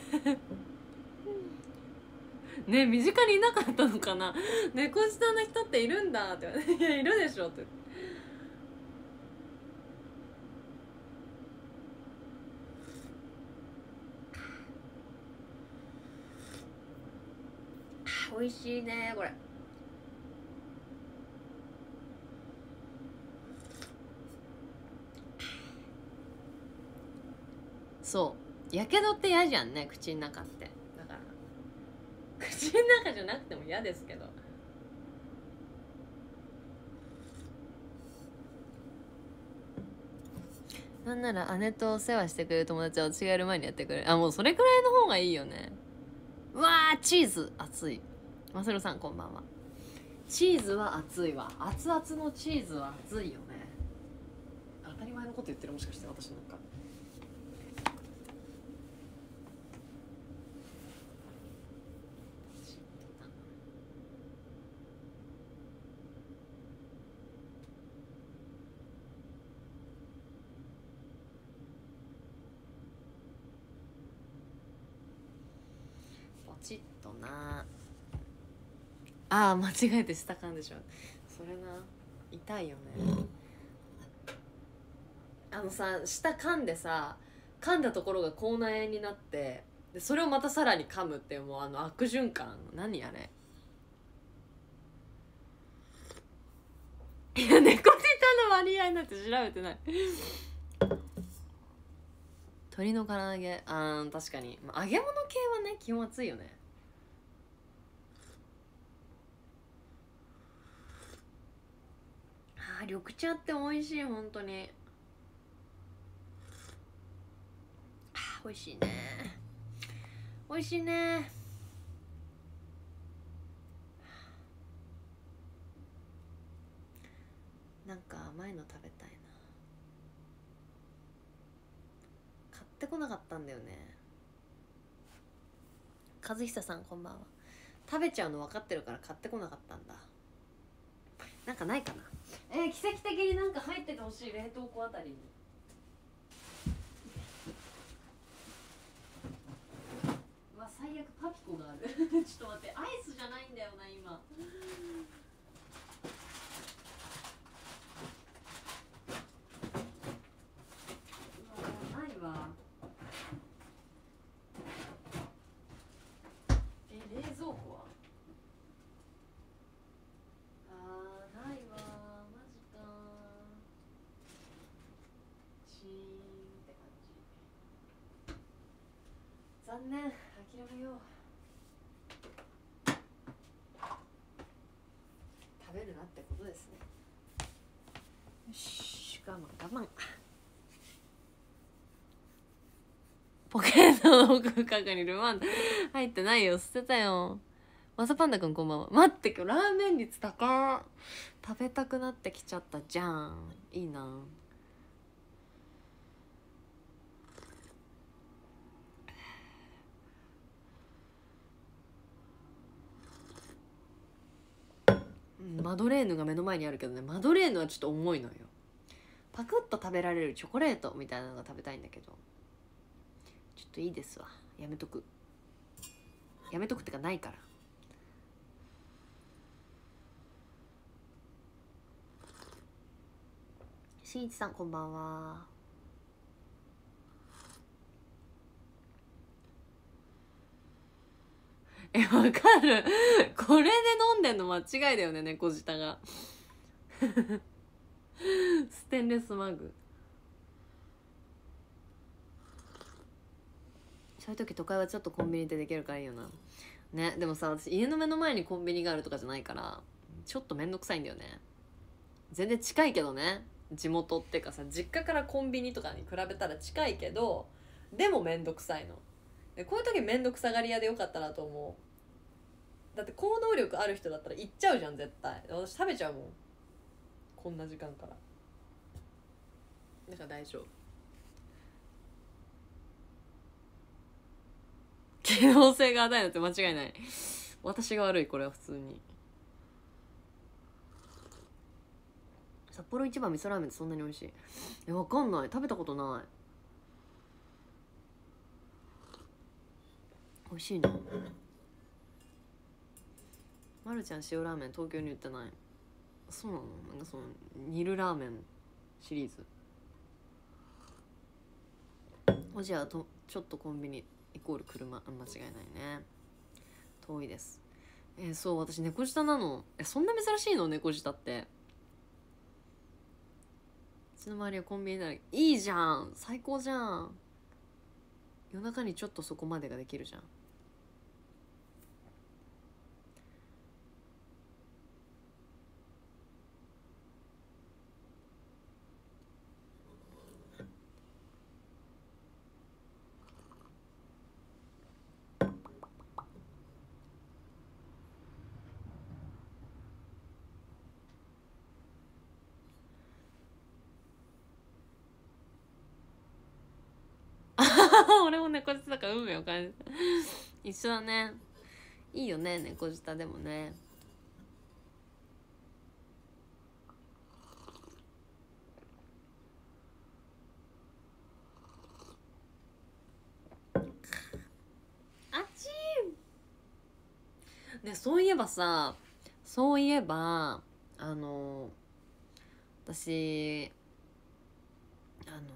ね身近にいなかったのかな。猫舌な人っているんだって。いやいるでしょって。美味しいねこれ。そう。やけどって嫌じゃんね口の中って。だから。口の中じゃなくても嫌ですけど。なんなら姉とお世話してくれる友達は私がやる前にやってくれる。あもうそれくらいの方がいいよね。うわーチーズ。熱い。マセロさんこんばんは。チーズは熱いわ。熱々のチーズは熱いよね。当たり前のこと言ってるもしかして私なんか。ポチッとなああ間違えて下噛んでしまう。それな。痛いよね。あのさ下噛んでさ噛んだところが口内炎になってでそれをまたさらに噛むってもうあの悪循環。何あれ。いや猫舌の割合なんて調べてない。鶏の唐揚げ。あー確かに、まあ、揚げ物系はね基本熱いよねあ緑茶って美味しい本当に。あ美味しいね。美味しいね。なんか甘いの食べたいな。買ってこなかったんだよね。和久さんこんばんは。食べちゃうの分かってるから買ってこなかったんだ。なんかないかな。えー、奇跡的になんか入っててほしい。冷凍庫あたりに。うわ最悪パピコがある。(laughs) ちょっと待ってアイスじゃないんだよな今うわないわえ冷蔵庫はあーないわマジかチーンって感じ残念。諦めよう。食べるなってことですね。よし。我慢我慢。ポケットの奥深くにルマン。入ってないよ。捨てたよ。マサパンダくんこんばんは。待って今日ラーメン率高っ。食べたくなってきちゃったじゃん。いいな。マドレーヌが目の前にあるけどねマドレーヌはちょっと重いのよ。パクッと食べられるチョコレートみたいなのが食べたいんだけど。ちょっといいですわ。やめとく。やめとくってかないから。しんいちさんこんばんは。えわかる。これで飲んでんの間違いだよね猫舌が。(laughs) ステンレスマグ。そういう時都会はちょっとコンビニでできるからいいよな。ねでもさ私家の目の前にコンビニがあるとかじゃないからちょっと面倒くさいんだよね。全然近いけどね。地元っていうかさ実家からコンビニとかに比べたら近いけどでも面倒くさいの。こういう時面倒くさがり屋でよかったなと思う。だって行動力ある人だったら行っちゃうじゃん絶対。私食べちゃうもん。こんな時間から。だから大丈夫。(laughs) 機能性が与えるって間違いない。私が悪いこれは普通に。札幌一番味噌ラーメンってそんなに美味しい？えわかんない。食べたことない。美味しいのまるちゃん塩ラーメン東京に売ってない。そうなの？なんかその煮るラーメンシリーズ。おじはとちょっとコンビニイコール車。間違いないね。遠いです。えー、そう私猫舌なの。えそんな珍しいの？猫舌って。うちの周りはコンビニならいいじゃん。最高じゃん。夜中にちょっとそこまでができるじゃん。俺も猫舌だから運命を感じた一緒だね。いいよね猫舌でもね。あっちねそういえばさそういえばあの私あの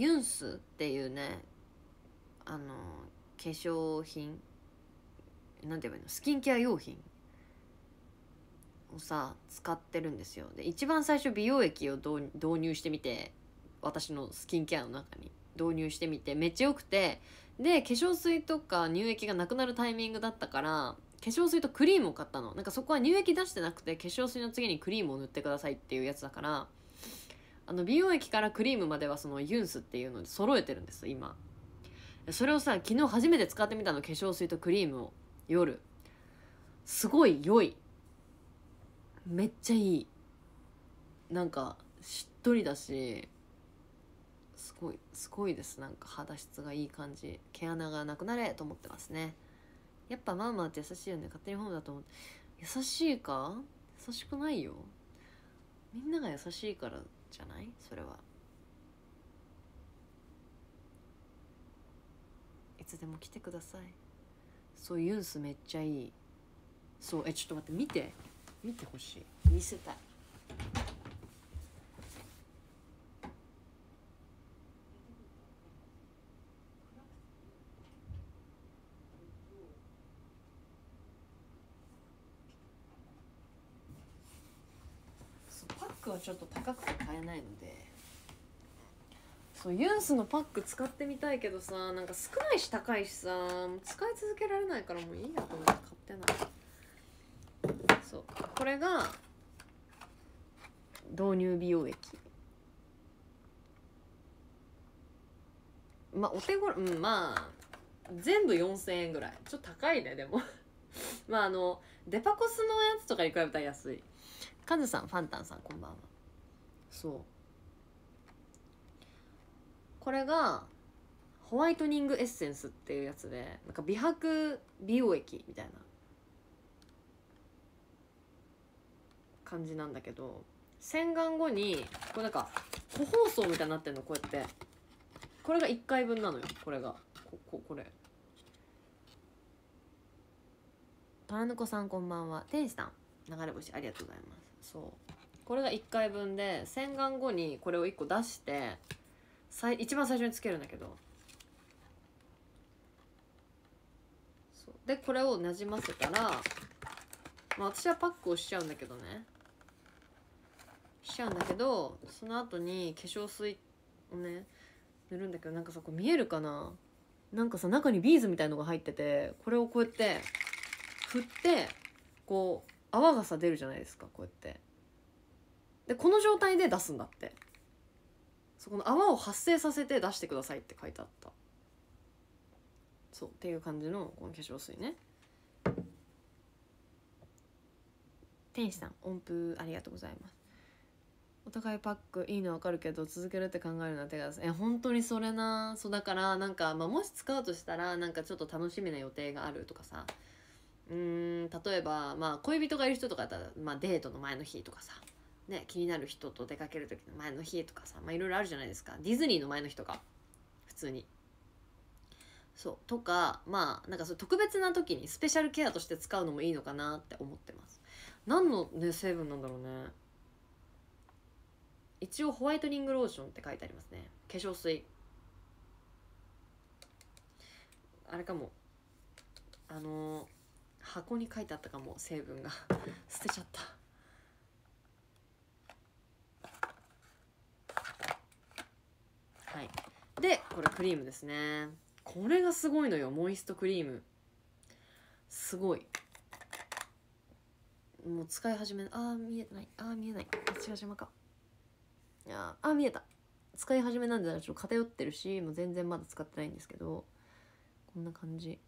ユンスっていうねあの化粧品なんて言えばいいの？スキンケア用品をさ使ってるんですよ。で一番最初美容液を導入してみて私のスキンケアの中に導入してみてめっちゃ良くてで化粧水とか乳液がなくなるタイミングだったから化粧水とクリームを買ったの。なんかそこは乳液出してなくて化粧水の次にクリームを塗ってくださいっていうやつだからあの美容液からクリームまではそのユンスっていうので揃えてるんです今。それをさ昨日初めて使ってみたの化粧水とクリームを。夜。すごい良い。めっちゃいい。なんかしっとりだし。すごいすごいです。なんか肌質がいい感じ。毛穴がなくなれと思ってますね。やっぱマーマーって優しいよね。勝手にホームだと思って。優しいか？優しくないよ。みんなが優しいからじゃない？それは。いつでも来てください。そうユンスめっちゃいい。そうえちょっと待って見て。見てほしい。見せたいクはちょっと高くて買えないので。そうユンスのパック使ってみたいけどさなんか少ないし高いしさ使い続けられないからもういいやと思って買ってない。そうこれが導入美容液。まあお手頃うんまあ全部4000円ぐらい。ちょっと高いねでも。(laughs) まああのデパコスのやつとかに比べたら安い。カズさんファンタンさんこんばんは。そう。これがホワイトニングエッセンスっていうやつでなんか美白美容液みたいな。感じなんだけど洗顔後にこれなんか個包装みたいになってんのこうやって。これが1回分なのよこれが。こここれ。虎の子さんこんばんは。天使さん。流れ星ありがとうございます。そうこれが1回分で洗顔後にこれを1個出してさい一番最初につけるんだけど。でこれをなじませたら、まあ、私はパックをしちゃうんだけどね。しちゃうんだけどその後に化粧水をね塗るんだけどなんかさこ見えるかな？なんかさ中にビーズみたいのが入っててこれをこうやって振ってこう泡がさ出るじゃないですかこうやって。でこの状態で出すんだって。そこの泡を発生させて出してくださいって書いてあった。そうっていう感じのこの化粧水ね。天使さん。音符ありがとうございます。お互いパックいいの分かるけど続けるって考えるのは手がえ本当にそれなそうだからなんか、まあ、もし使うとしたらなんかちょっと楽しみな予定があるとかさ。うーん例えば、まあ、恋人がいる人とかだったら、まあ、デートの前の日とかさ、ね、気になる人と出かける時の前の日とかさ、まあ、いろいろあるじゃないですか。ディズニーの前の日とか。普通に。そう。とかまあなんかそう特別な時にスペシャルケアとして使うのもいいのかなって思ってます。何の、ね、成分なんだろうね。一応ホワイトニングローションって書いてありますね。化粧水。あれかも。あのー箱に書いてあったかも成分が。(laughs) 捨てちゃったはいでこれクリームですね。これがすごいのよ。モイストクリーム。すごい。もう使い始めあー見えない。あー見えない。違う島かあー見えた。使い始めなんでちょっと偏ってるしもう全然まだ使ってないんですけど。こんな感じ。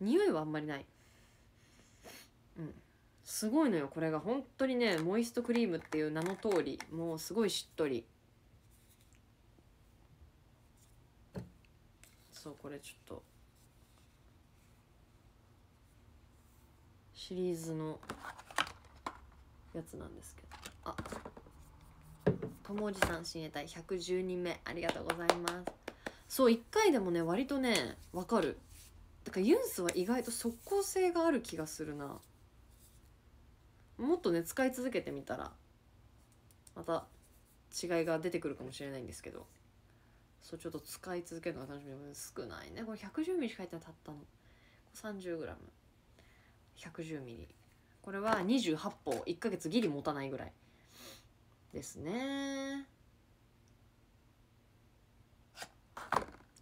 匂いはあんまりない。うん。すごいのよこれが。本当にねモイストクリームっていう名の通りもうすごいしっとり。そうこれちょっと。シリーズのやつなんですけど。あともじさん親衛隊110人目。ありがとうございます。そう1回でもね割とねわかる。だからユンスは意外と即効性がある気がするな。もっとね使い続けてみたらまた違いが出てくるかもしれないんですけどそうちょっと使い続けるのが楽しみで少ないねこれ110ミリしか入ってなかったの 30g110 ミリこれは28歩1ヶ月ギリ持たないぐらいですね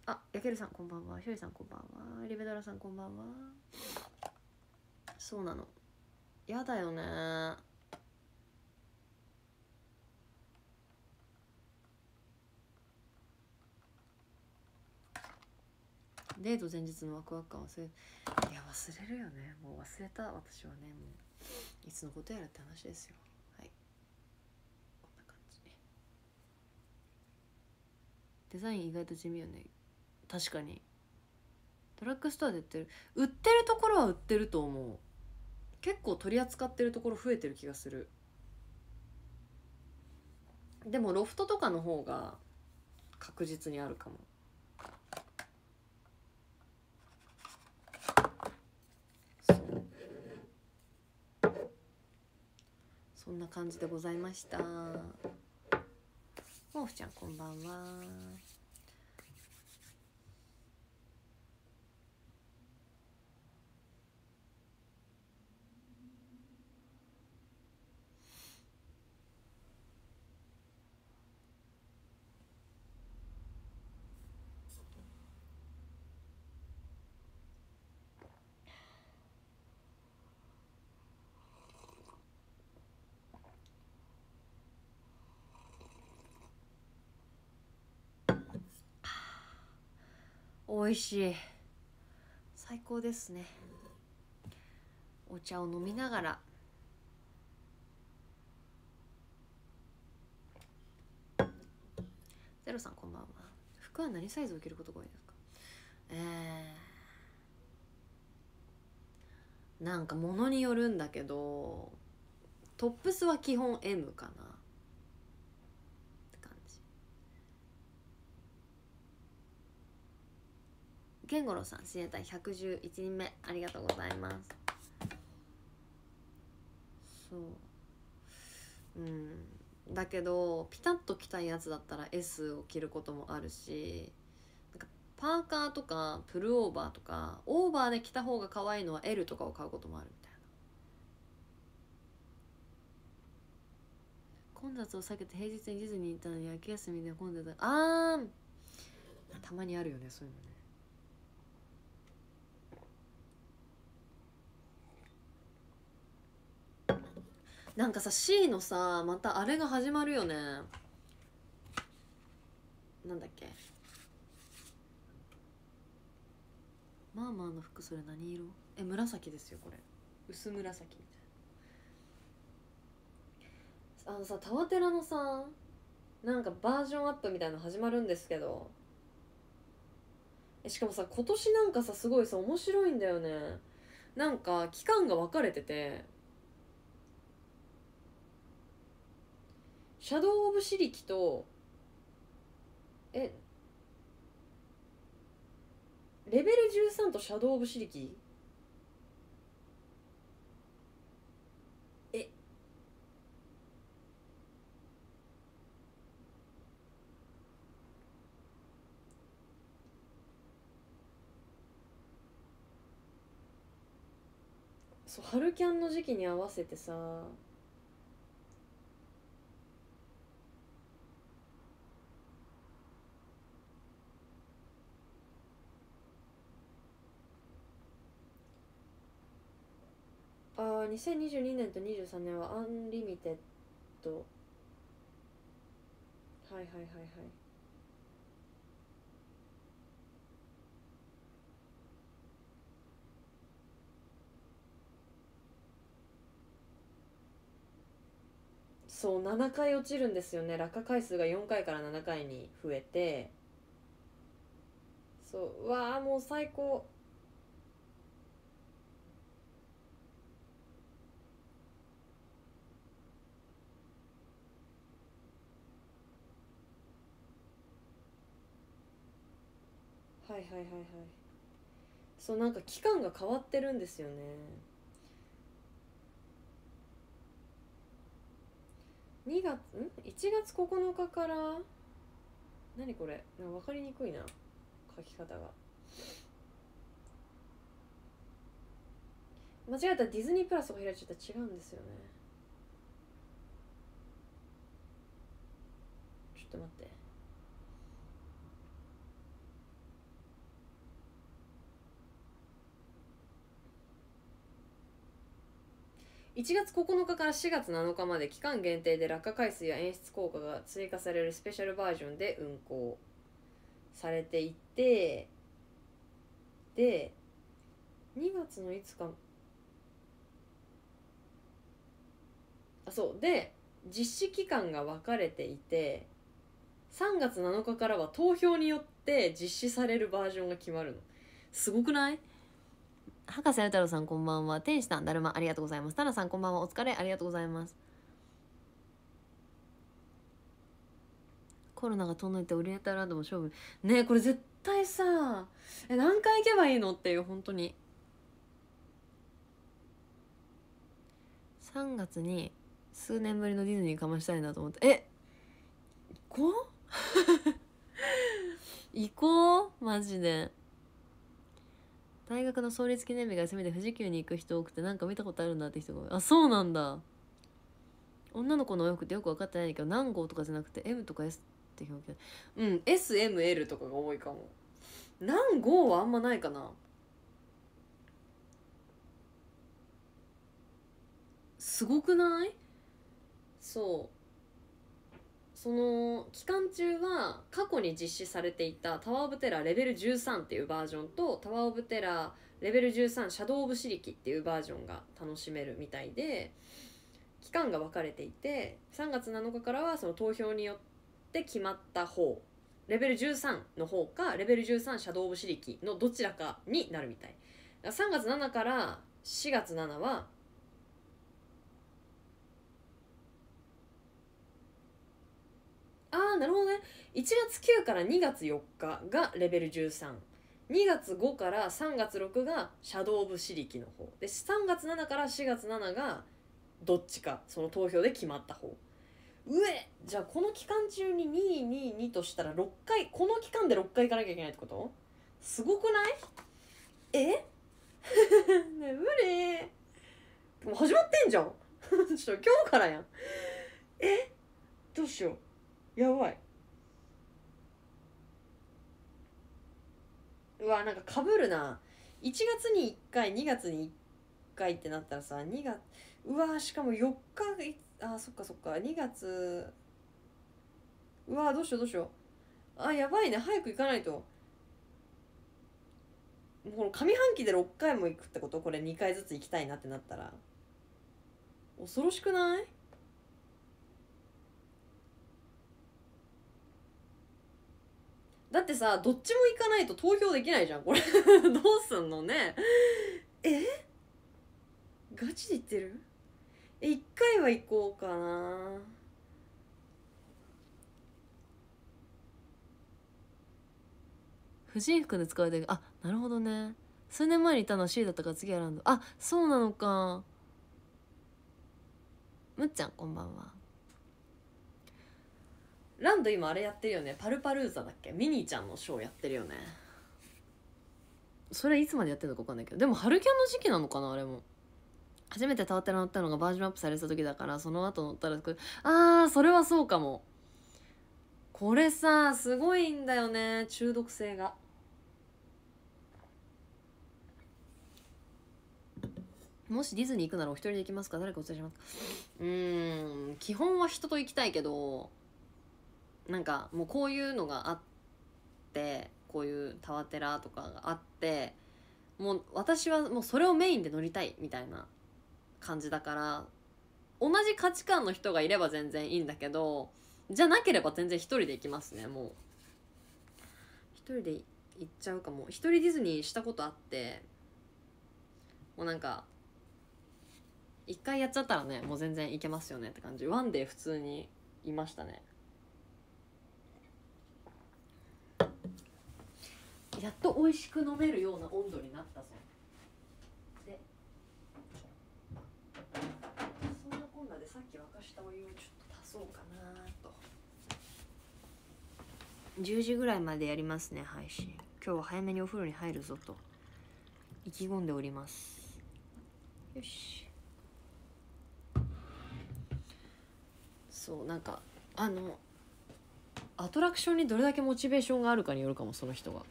あ、やけるさんこんばんは。ひょりさんこんばんは。リベドラさんこんばんは。そうなの。やだよね。デート前日のワクワク感忘れいや忘れるよね。もう忘れた私はね。もういつのことやらって話ですよ。はい。こんな感じ。デザイン意外と地味よね。確かに。ドラッグストアで売ってる。売ってるところは売ってると思う。結構取り扱ってるところ増えてる気がする。でもロフトとかの方が確実にあるかも。そんな感じでございました。もふちゃんこんばんは。美味しい。最高ですね。お茶を飲みながら。ゼロさんこんばんは。服は何サイズを着ることが多いですか？えー、なんか物によるんだけどトップスは基本 M かなって感じ健五郎さん親衛隊111人目ありがとうございます。そう。うん。だけどピタッと着たいやつだったら S を着ることもあるしなんかパーカーとかプルオーバーとかオーバーで着た方が可愛いのは L とかを買うこともあるみたいな。混雑を避けて平日にディズニー行ったのに秋休みで混んでた。あーたまにあるよねそういうのね。なんかさ C のさまたあれが始まるよね。なんだっけ。まあまあの服それ何色？え紫ですよこれ。薄紫みたいな。あのさタワテラのさなんかバージョンアップみたいなの始まるんですけど。えしかもさ今年なんかさすごいさ面白いんだよね。なんか期間が分かれてて。シャドウ・オブ・シリキとえレベル13とシャドウ・オブ・シリキ？え。そう春キャンの時期に合わせてさ。あ2022年と23年はアンリミテッド。はいはいはいはい。そう7回落ちるんですよね。落下回数が4回から7回に増えて。そうわあもう最高。はいはいはいはい。そうなんか期間が変わってるんですよね。2月ん？1月9日から何これ？なんか分かりにくいな。書き方が。間違えたらディズニープラスを開いちゃったら違うんですよね。ちょっと待って。1月9日から4月7日まで期間限定で落下回数や演出効果が追加されるスペシャルバージョンで運行されていてで2月のいつかあそうで実施期間が分かれていて3月7日からは投票によって実施されるバージョンが決まるの。すごくない？博士太郎さんこんばんは。天使さんだるま。ありがとうございます。タナさんこんばんは。お疲れ。ありがとうございます。コロナが遠のいてオリエンタルランドも勝負。ねえこれ絶対さえ何回行けばいいのっていう本当に。3月に数年ぶりのディズニーかましたいなと思って。え行こう？(laughs) 行こう？マジで。大学の創立記念日がせめて富士急に行く人多くてなんか見たことあるんだって人があそうなんだ。女の子のお洋服ってよく分かってないけど何号とかじゃなくて M とか S って表現。うん SML とかが多いかも。何号はあんまないかな。すごくない？そう。その期間中は過去に実施されていたタワー・オブ・テラーレベル13っていうバージョンとタワー・オブ・テラーレベル13シャドウ・オブ・シリキっていうバージョンが楽しめるみたいで期間が分かれていて3月7日からはその投票によって決まった方レベル13の方かレベル13シャドウ・オブ・シリキのどちらかになるみたい。3月7から4月7はああなるほどね。1月9から2月4日がレベル132月5から3月6がシャドウ・オブ・シリキの方。で3月7から4月7がどっちかその投票で決まった方。上じゃあこの期間中に222としたら6回この期間で6回行かなきゃいけないってこと？すごくない？え？(laughs) ねえ無理。もう始まってんじゃん。(laughs) ちょっと今日からやん。え？どうしよう。やばい。うわなんかかぶるな。1月に1回2月に1回ってなったらさ2月うわしかも4日あそっかそっか。2月うわどうしようどうしよう。あやばいね。早く行かないと。もう上半期で6回も行くってこと？これ2回ずつ行きたいなってなったら。恐ろしくない？だってさどっちも行かないと投票できないじゃん。これ。(laughs) どうすんのね。え？ガチで言ってる？え一回は行こうかな。婦人服で使われてるあなるほどね。数年前にいたのは C だったから次はランド。あそうなのか。むっちゃんこんばんは。ランド今あれやってるよね。パルパルーザだっけ？ミニーちゃんのショーやってるよね。それいつまでやってるのか分かんないけど。でも春キャンの時期なのかなあれも。初めてタワテラ乗ったのがバージョンアップされた時だからその後乗ったらあーそれはそうかも。これさすごいんだよね。中毒性が。もしディズニー行くならお一人で行きますか？誰かお伝えしますか？うーん基本は人と行きたいけどなんかもうこういうのがあってこういうタワテラとかがあってもう私はもうそれをメインで乗りたいみたいな感じだから同じ価値観の人がいれば全然いいんだけどじゃなければ全然一人で行きますねもう。一人で行っちゃうかも。一人ディズニーしたことあってもうなんか一回やっちゃったらねもう全然いけますよねって感じ。ワンデー普通にいましたね。やっと美味しく飲めるような温度になったぞ。でそんなこんなでさっき沸かしたお湯をちょっと足そうかなと。10時ぐらいまでやりますね配信。今日は早めにお風呂に入るぞと。意気込んでおります。よし。そうなんかあのアトラクションにどれだけモチベーションがあるかによるかもその人が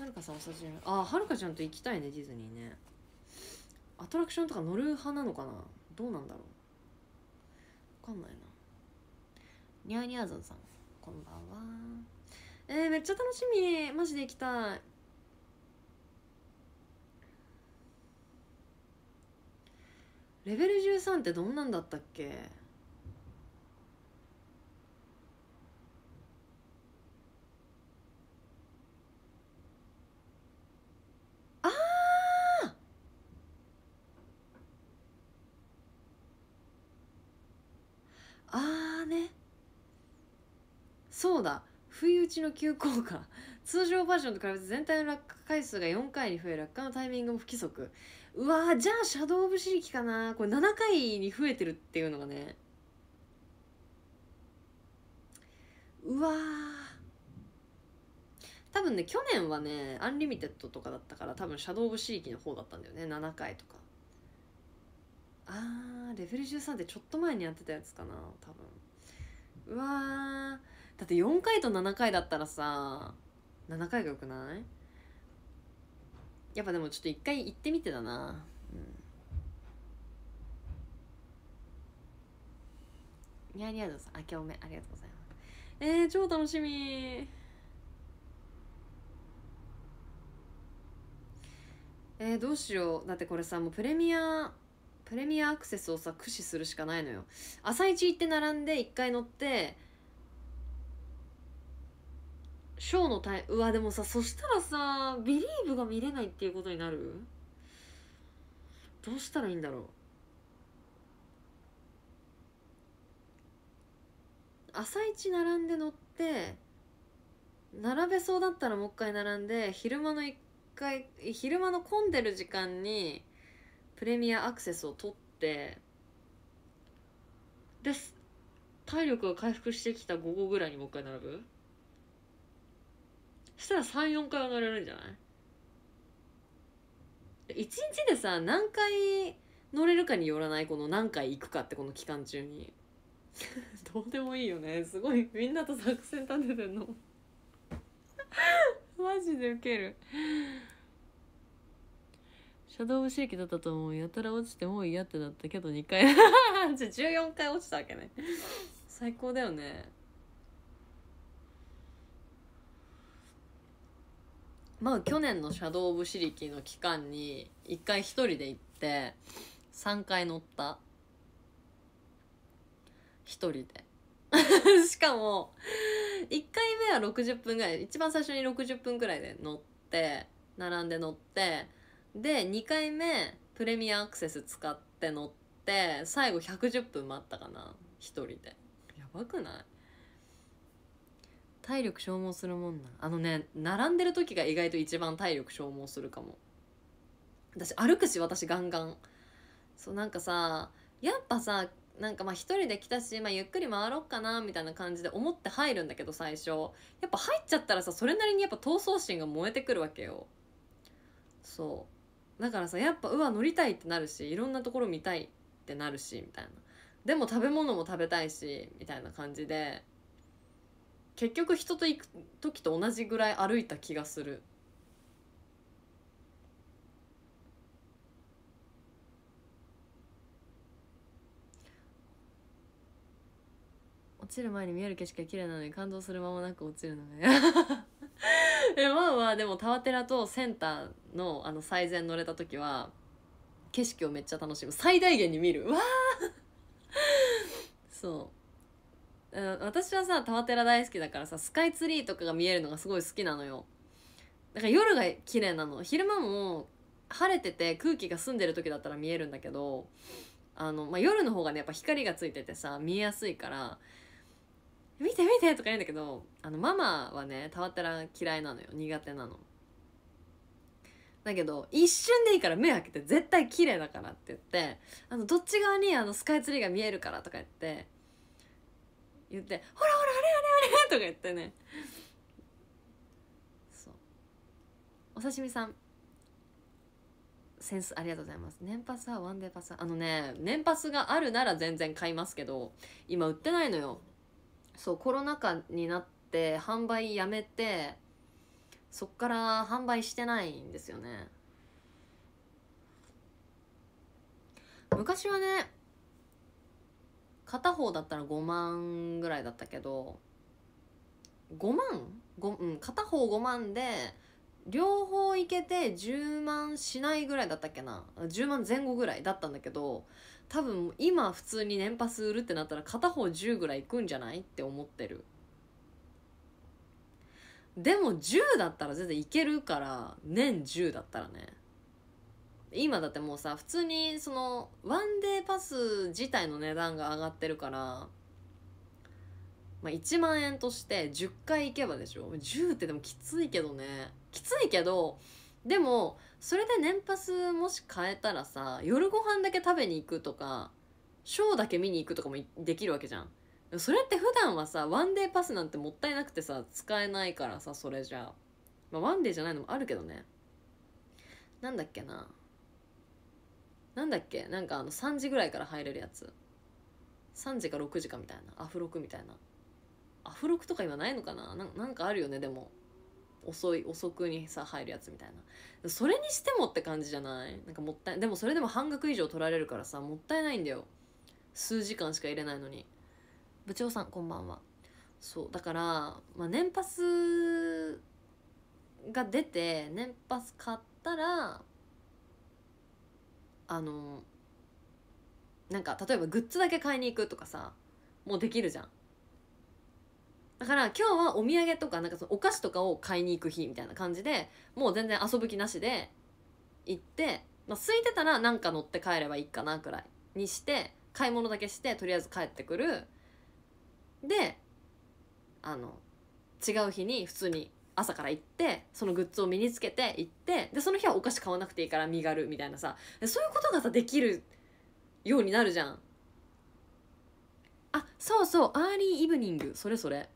はるかさんおさじあはるかちゃんと行きたいねディズニーね。アトラクションとか乗る派なのかな？どうなんだろう？分かんないな。ニャーニャーゾンさん。こんばんは。えー、めっちゃ楽しみ。マジで行きたい。レベル13ってどんなんだったっけあああーね。そうだ。不意打ちの急降下。(laughs) 通常バージョンと比べて全体の落下回数が4回に増え落下のタイミングも不規則。うわーじゃあシャドウ・オブ・シリキかな。これ7回に増えてるっていうのがね。うわ多分ね去年はねアンリミテッドとかだったから多分シャドウ・オブ・シリキの方だったんだよね。7回とか。あーレベル13ってちょっと前にやってたやつかな多分。うわー。だって4回と7回だったらさ7回がよくない？やっぱでもちょっと一回行ってみてだな。うん。ニャーニャードさん明けおめありがとうございます。えー、超楽しみ。えー、どうしよう。だってこれさもうプレミアプレミアアクセスをさ駆使するしかないのよ。朝一行って並んで1回乗ってショーのタイうわでもさそしたらさビリーブが見れないっていうことになる？どうしたらいいんだろう？朝一並んで乗って並べそうだったらもう一回並んで昼間の一回昼間の混んでる時間にプレミアアクセスを取ってで体力が回復してきた午後ぐらいにもう一回並ぶ？そしたら34回は乗れるんじゃない？1日でさ何回乗れるかによらないこの何回行くかってこの期間中に。(laughs) どうでもいいよね。すごいみんなと作戦立ててんの。(laughs) マジでウケる。シャドウブシーキだったと思うやたら落ちてもう嫌ってなったけど2回。(laughs) じゃ14回落ちたわけね。最高だよね。まあ去年のシャドウ・オブ・シリキの期間に1回1人で行って3回乗った。1人で。(laughs) しかも1回目は60分ぐらい。一番最初に60分ぐらいで乗って並んで乗ってで2回目プレミアアクセス使って乗って最後110分待ったかな1人で。やばくない？体力消耗するもんな。あのね並んでる時が意外と一番体力消耗するかも。私歩くし私ガンガン。そうなんかさやっぱさなんかまあ一人で来たし、まあ、ゆっくり回ろうかなみたいな感じで思って入るんだけど最初。やっぱ入っちゃったらさそれなりにやっぱ闘争心が燃えてくるわけよ。そう。だからさやっぱうわ乗りたいってなるしいろんなところ見たいってなるしみたいな。でも食べ物も食べたいしみたいな感じで結局人と行く時と同じぐらい歩いた気がする。落ちる前に見える景色が綺麗なのに感動する間もなく落ちるのが (laughs) えまあまあでもタワテラとセンターのあの最前乗れた時は景色をめっちゃ楽しむ。最大限に見る。わ (laughs) そう。私はさタワテラ大好きだからさスカイツリーとかが見えるのがすごい好きなのよ。だから夜が綺麗なの。昼間も晴れてて空気が澄んでる時だったら見えるんだけどあの、まあ、夜の方がねやっぱ光がついててさ見えやすいから見て見てとか言うんだけどあのママはねたわったら嫌いなのよ。苦手なの。だけど一瞬でいいから目開けて絶対綺麗だからって言ってあのどっち側にあのスカイツリーが見えるからとか言って言って「ほらほらあれあれあれ」とか言ってね。そう。お刺身さん。センスありがとうございます。年パスはワンデーパスあのね年パスがあるなら全然買いますけど今売ってないのよ。そうコロナ禍になって販売やめてそっから販売してないんですよね。昔はね片方だったら5万ぐらいだったけど5万？5、うん、片方5万で両方いけて10万しないぐらいだったっけな？10万前後ぐらいだったんだけど多分今普通に年パス売るってなったら片方10ぐらいいくんじゃない？って思ってる。でも10だったら全然いけるから年10だったらね。今だってもうさ普通にそのワンデーパス自体の値段が上がってるから、まあ、1万円として10回行けばでしょ？10ってでもきついけどね。きついけどでもそれで年パスもし変えたらさ夜ご飯だけ食べに行くとかショーだけ見に行くとかもできるわけじゃん。それって普段はさワンデーパスなんてもったいなくてさ使えないからさそれじゃ。まあワンデーじゃないのもあるけどね。なんだっけな。なんだっけ。なんかあの3時ぐらいから入れるやつ。3時か6時かみたいな。アフロクみたいな。アフロクとか今ないのかな？なんかあるよねでも。遅い遅くにさ入るやつみたいな。それにしてもって感じじゃない？なんかもったいでもそれでも半額以上取られるからさもったいないんだよ。数時間しか入れないのに。部長さんこんばんは。そうだから、まあ、年パスが出て年パス買ったらあのなんか例えばグッズだけ買いに行くとかさもうできるじゃん。だから今日はお土産とかなんかそのお菓子とかを買いに行く日みたいな感じでもう全然遊ぶ気なしで行って、まあ、空いてたら何か乗って帰ればいいかなくらいにして買い物だけしてとりあえず帰ってくるであの違う日に普通に朝から行ってそのグッズを身につけて行ってでその日はお菓子買わなくていいから身軽みたいなさ。そういうことがさできるようになるじゃん。あそうそうアーリーイブニング。それそれ。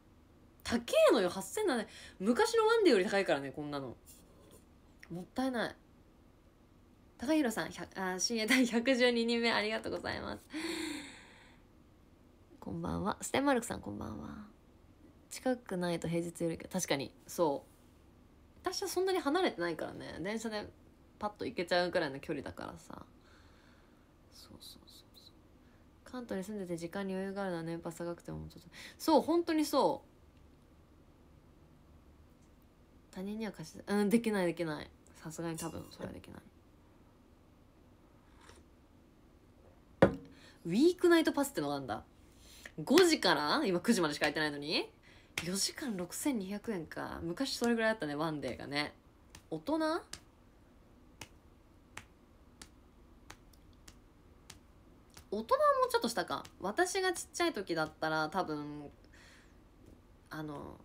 高えのよ8700昔のワンデーより高いからねこんなの。もったいない。高弘さんあ深夜第112人目ありがとうございます。こんばんは。ステンマルクさんこんばんは。近くないと平日より確かにそう。私はそんなに離れてないからね。電車でパッと行けちゃうくらいの距離だからさ。そうそうそうそう。関東に住んでて時間に余裕があるのは年パス高くてもちょっとそう本当にそう。他人には貸しうんできないできない。さすがに多分それはできない。ウィークナイトパスってのがあるんだ。5時から？今9時までしか空いてないのに？4時間6200円か。昔それぐらいだったねワンデーがね。大人？大人もちょっとしたか。私がちっちゃい時だったら多分あの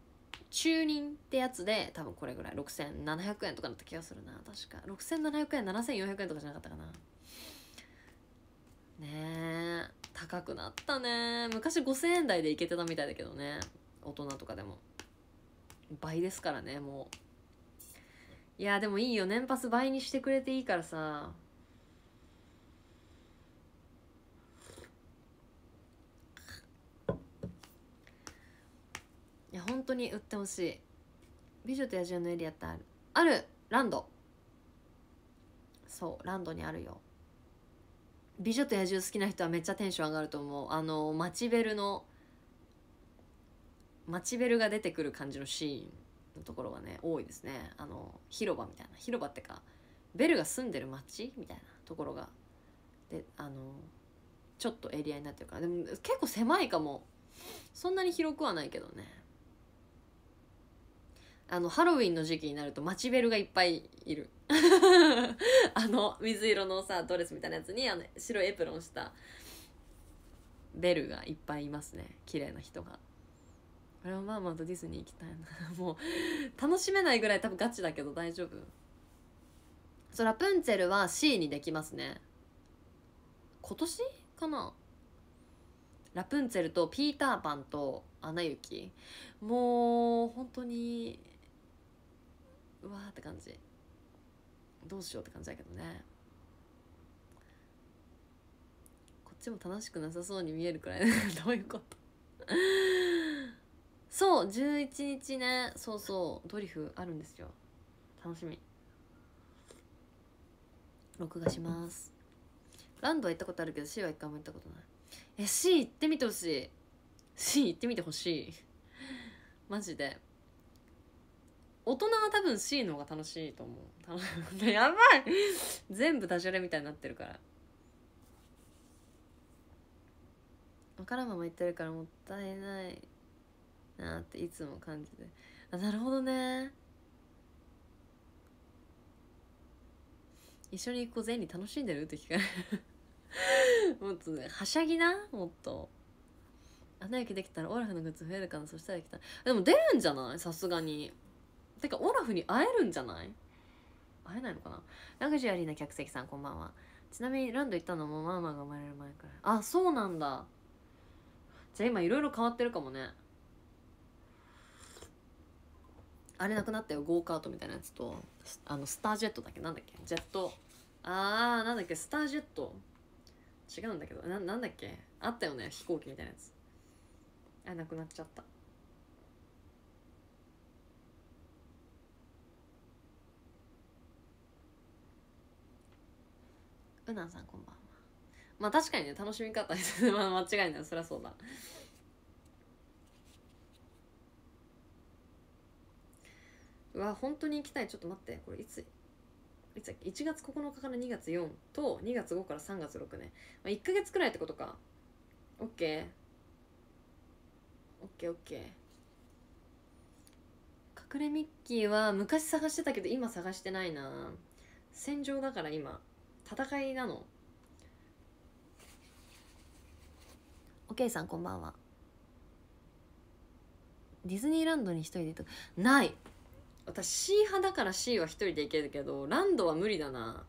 中任ってやつで多分これぐらい。6700円とかだった気がするな。確か。6700円7400円とかじゃなかったかな。ねえ。高くなったね。昔5000円台でいけてたみたいだけどね。大人とかでも。倍ですからねもう。いやでもいいよ。年パス倍にしてくれていいからさ。いや本当に売ってほしい。美女と野獣のエリアってある。ある！ランド。そうランドにあるよ。美女と野獣好きな人はめっちゃテンション上がると思う。あのマチベルのマチベルが出てくる感じのシーンのところがね多いですね。あの広場みたいな。広場ってかベルが住んでる街みたいなところがであのちょっとエリアになってるから。でも結構狭いかも。そんなに広くはないけどね。あのハロウィンの時期になるとマチベルがいっぱいいる。(laughs) あの水色のさドレスみたいなやつにあの白いエプロンしたベルがいっぱいいますね。綺麗な人が。これはまあまあとディズニー行きたいな。(laughs) もう楽しめないぐらい多分ガチだけど大丈夫。そうラプンツェルは C にできますね。今年かな？ラプンツェルとピーターパンとアナ雪。もう本当にうわーって感じ。どうしようって感じだけどね。こっちも楽しくなさそうに見えるくらい (laughs) どういうこと？そう11日ね。そうそう。ドリフあるんですよ。楽しみ。録画します。ランドは行ったことあるけど C は一回も行ったことない。え C 行ってみてほしい。C 行ってみてほしい。マジで。大人は多分 C の方が楽しいと思う。(laughs) やばい。全部ダジャレみたいになってるから。分からんまま言ってるからもったいないなっていつも感じて。あなるほどね。一緒に行こうぜに楽しんでる？って聞かれる。(laughs) もっとねはしゃぎな？もっと。穴焼きできたらオラフのグッズ増えるかな？そしたら来たでも出るんじゃない？さすがに。てかオラフに会えるんじゃない？会えないのかな？ラグジュアリーな客席さんこんばんは。ちなみにランド行ったのもママが生まれる前から。あそうなんだ。じゃあ今いろいろ変わってるかもね。あれなくなったよ。ゴーカートみたいなやつとあのスタージェットだっけ？なんだっけ？ジェット。あーなんだっけ？スタージェット。違うんだけど。ななんだっけ？あったよね？飛行機みたいなやつ。あなくなっちゃった。うなさんこんばんは。まあ確かにね楽しみ方です。(laughs) まあ間違いない。そりゃそうだ。うわ本当に行きたい。ちょっと待って。これいついつだっけ？1月9日から2月4と2月5から3月6ね、まあ、1か月くらいってことか。OK OKOK 隠れミッキーは昔探してたけど今探してないな。戦場だから今。戦いなの？おけいさんこんばんは。ディズニーランドに一人で行くない。私 C 派だから C は一人で行けるけどランドは無理だな。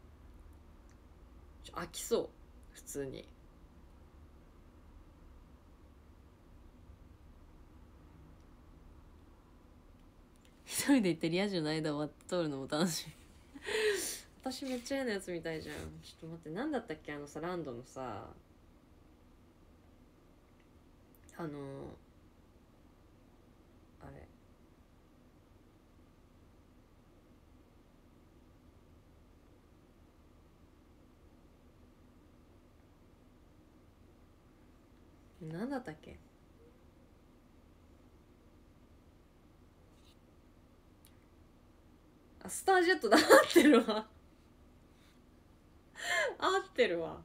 飽きそう普通に。一人で行ってリア充の間を通るのも楽しみ私めっちゃ嫌なやつみたいじゃん。ちょっと待って何だったっけあのさランドのさ。あのあれ。何だったっけ？あスタージェットだ合ってるわ (laughs) 合ってるわ。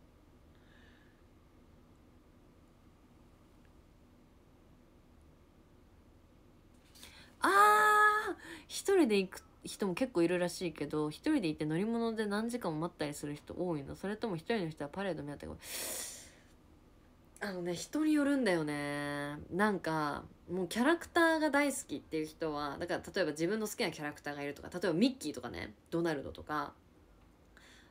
一人で行く人も結構いるらしいけど一人で行って乗り物で何時間も待ったりする人多いのそれとも一人の人はパレード目当てがあのね人によるんだよね。なんかもうキャラクターが大好きっていう人はだから例えば自分の好きなキャラクターがいるとか例えばミッキーとかねドナルドとか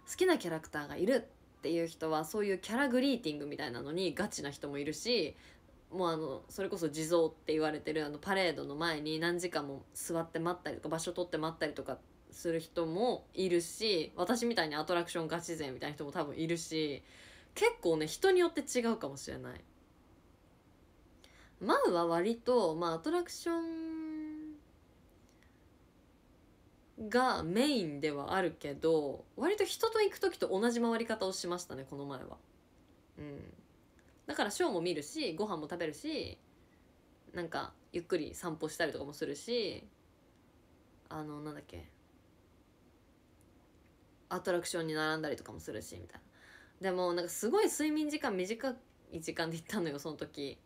好きなキャラクターがいるっていう人はそういうキャラグリーティングみたいなのにガチな人もいるしもうあのそれこそ地蔵って言われてるあのパレードの前に何時間も座って待ったりとか場所取って待ったりとかする人もいるし私みたいにアトラクションガチ勢みたいな人も多分いるし結構ね人によって違うかもしれない。マウは割とまあアトラクションがメインではあるけど割と人と行く時と同じ回り方をしましたねこの前は。うん。だからショーも見るしご飯も食べるしなんかゆっくり散歩したりとかもするしあのなんだっけアトラクションに並んだりとかもするしみたいな。でもなんかすごい睡眠時間短い時間で行ったのよその時。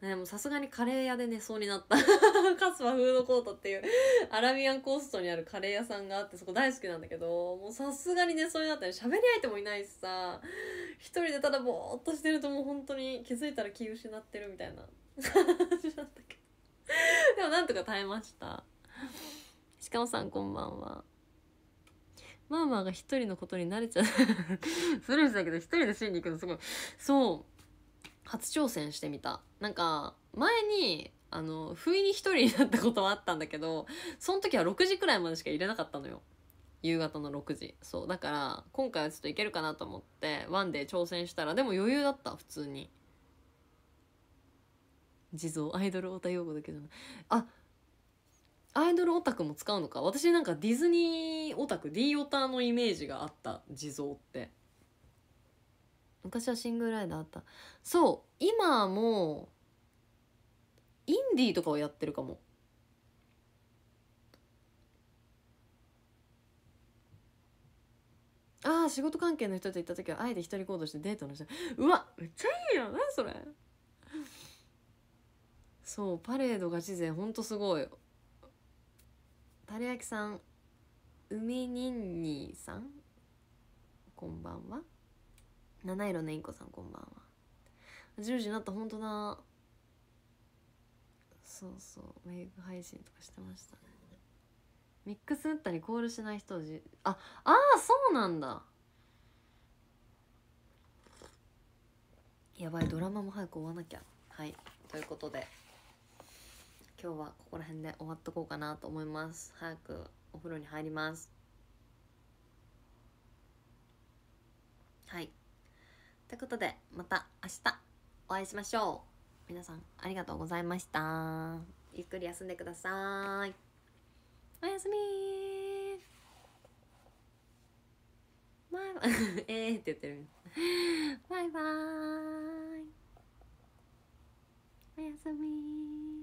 でもさすがにカレー屋で寝そうになった。(laughs) カスパフードコートっていうアラビアンコーストにあるカレー屋さんがあってそこ大好きなんだけどもうさすがに寝そうになったよ。喋り相手もいないしさ。一人でただぼーっとしてるともう本当に気づいたら気失ってるみたいな。感じだったけどでもなんとか耐えました。しかもさんこんばんは。マーマーが一人のことに慣れちゃう。(laughs) スルーしたけど一人で死に行くのすごい。そう。初挑戦してみた。なんか前にあの不意に一人になったことはあったんだけどその時は6時くらいまでしか入れなかったのよ。夕方の6時。そう。だから今回はちょっといけるかなと思ってワンデー挑戦したらでも余裕だった普通に。地蔵。アイドルオタ用語だけど。あアイドルオタクも使うのか。私なんかディズニーオタク D オタのイメージがあった地蔵って。昔はシングルライダーあった。そう今もインディーとかをやってるかも。ああ仕事関係の人と行った時はあえて一人行動してデートの人。うわめっちゃいいやん。何それ。そうパレードガチ勢ほんとすごい。タレ焼きさん海ニンニーさん？こんばんは。七色のインコさんこんばんは。10時になった本当だ。そうそう。ウェイブ配信とかしてましたね。ミックス打ったりコールしない人じああーそうなんだ。やばいドラマも早く終わなきゃ。はい。ということで今日はここら辺で終わっとこうかなと思います。早くお風呂に入ります。はい。ということでまた明日お会いしましょう。皆さんありがとうございました。ゆっくり休んでください。おやすみバイバイ。(laughs) えーって言ってる。バイバイ。おやすみ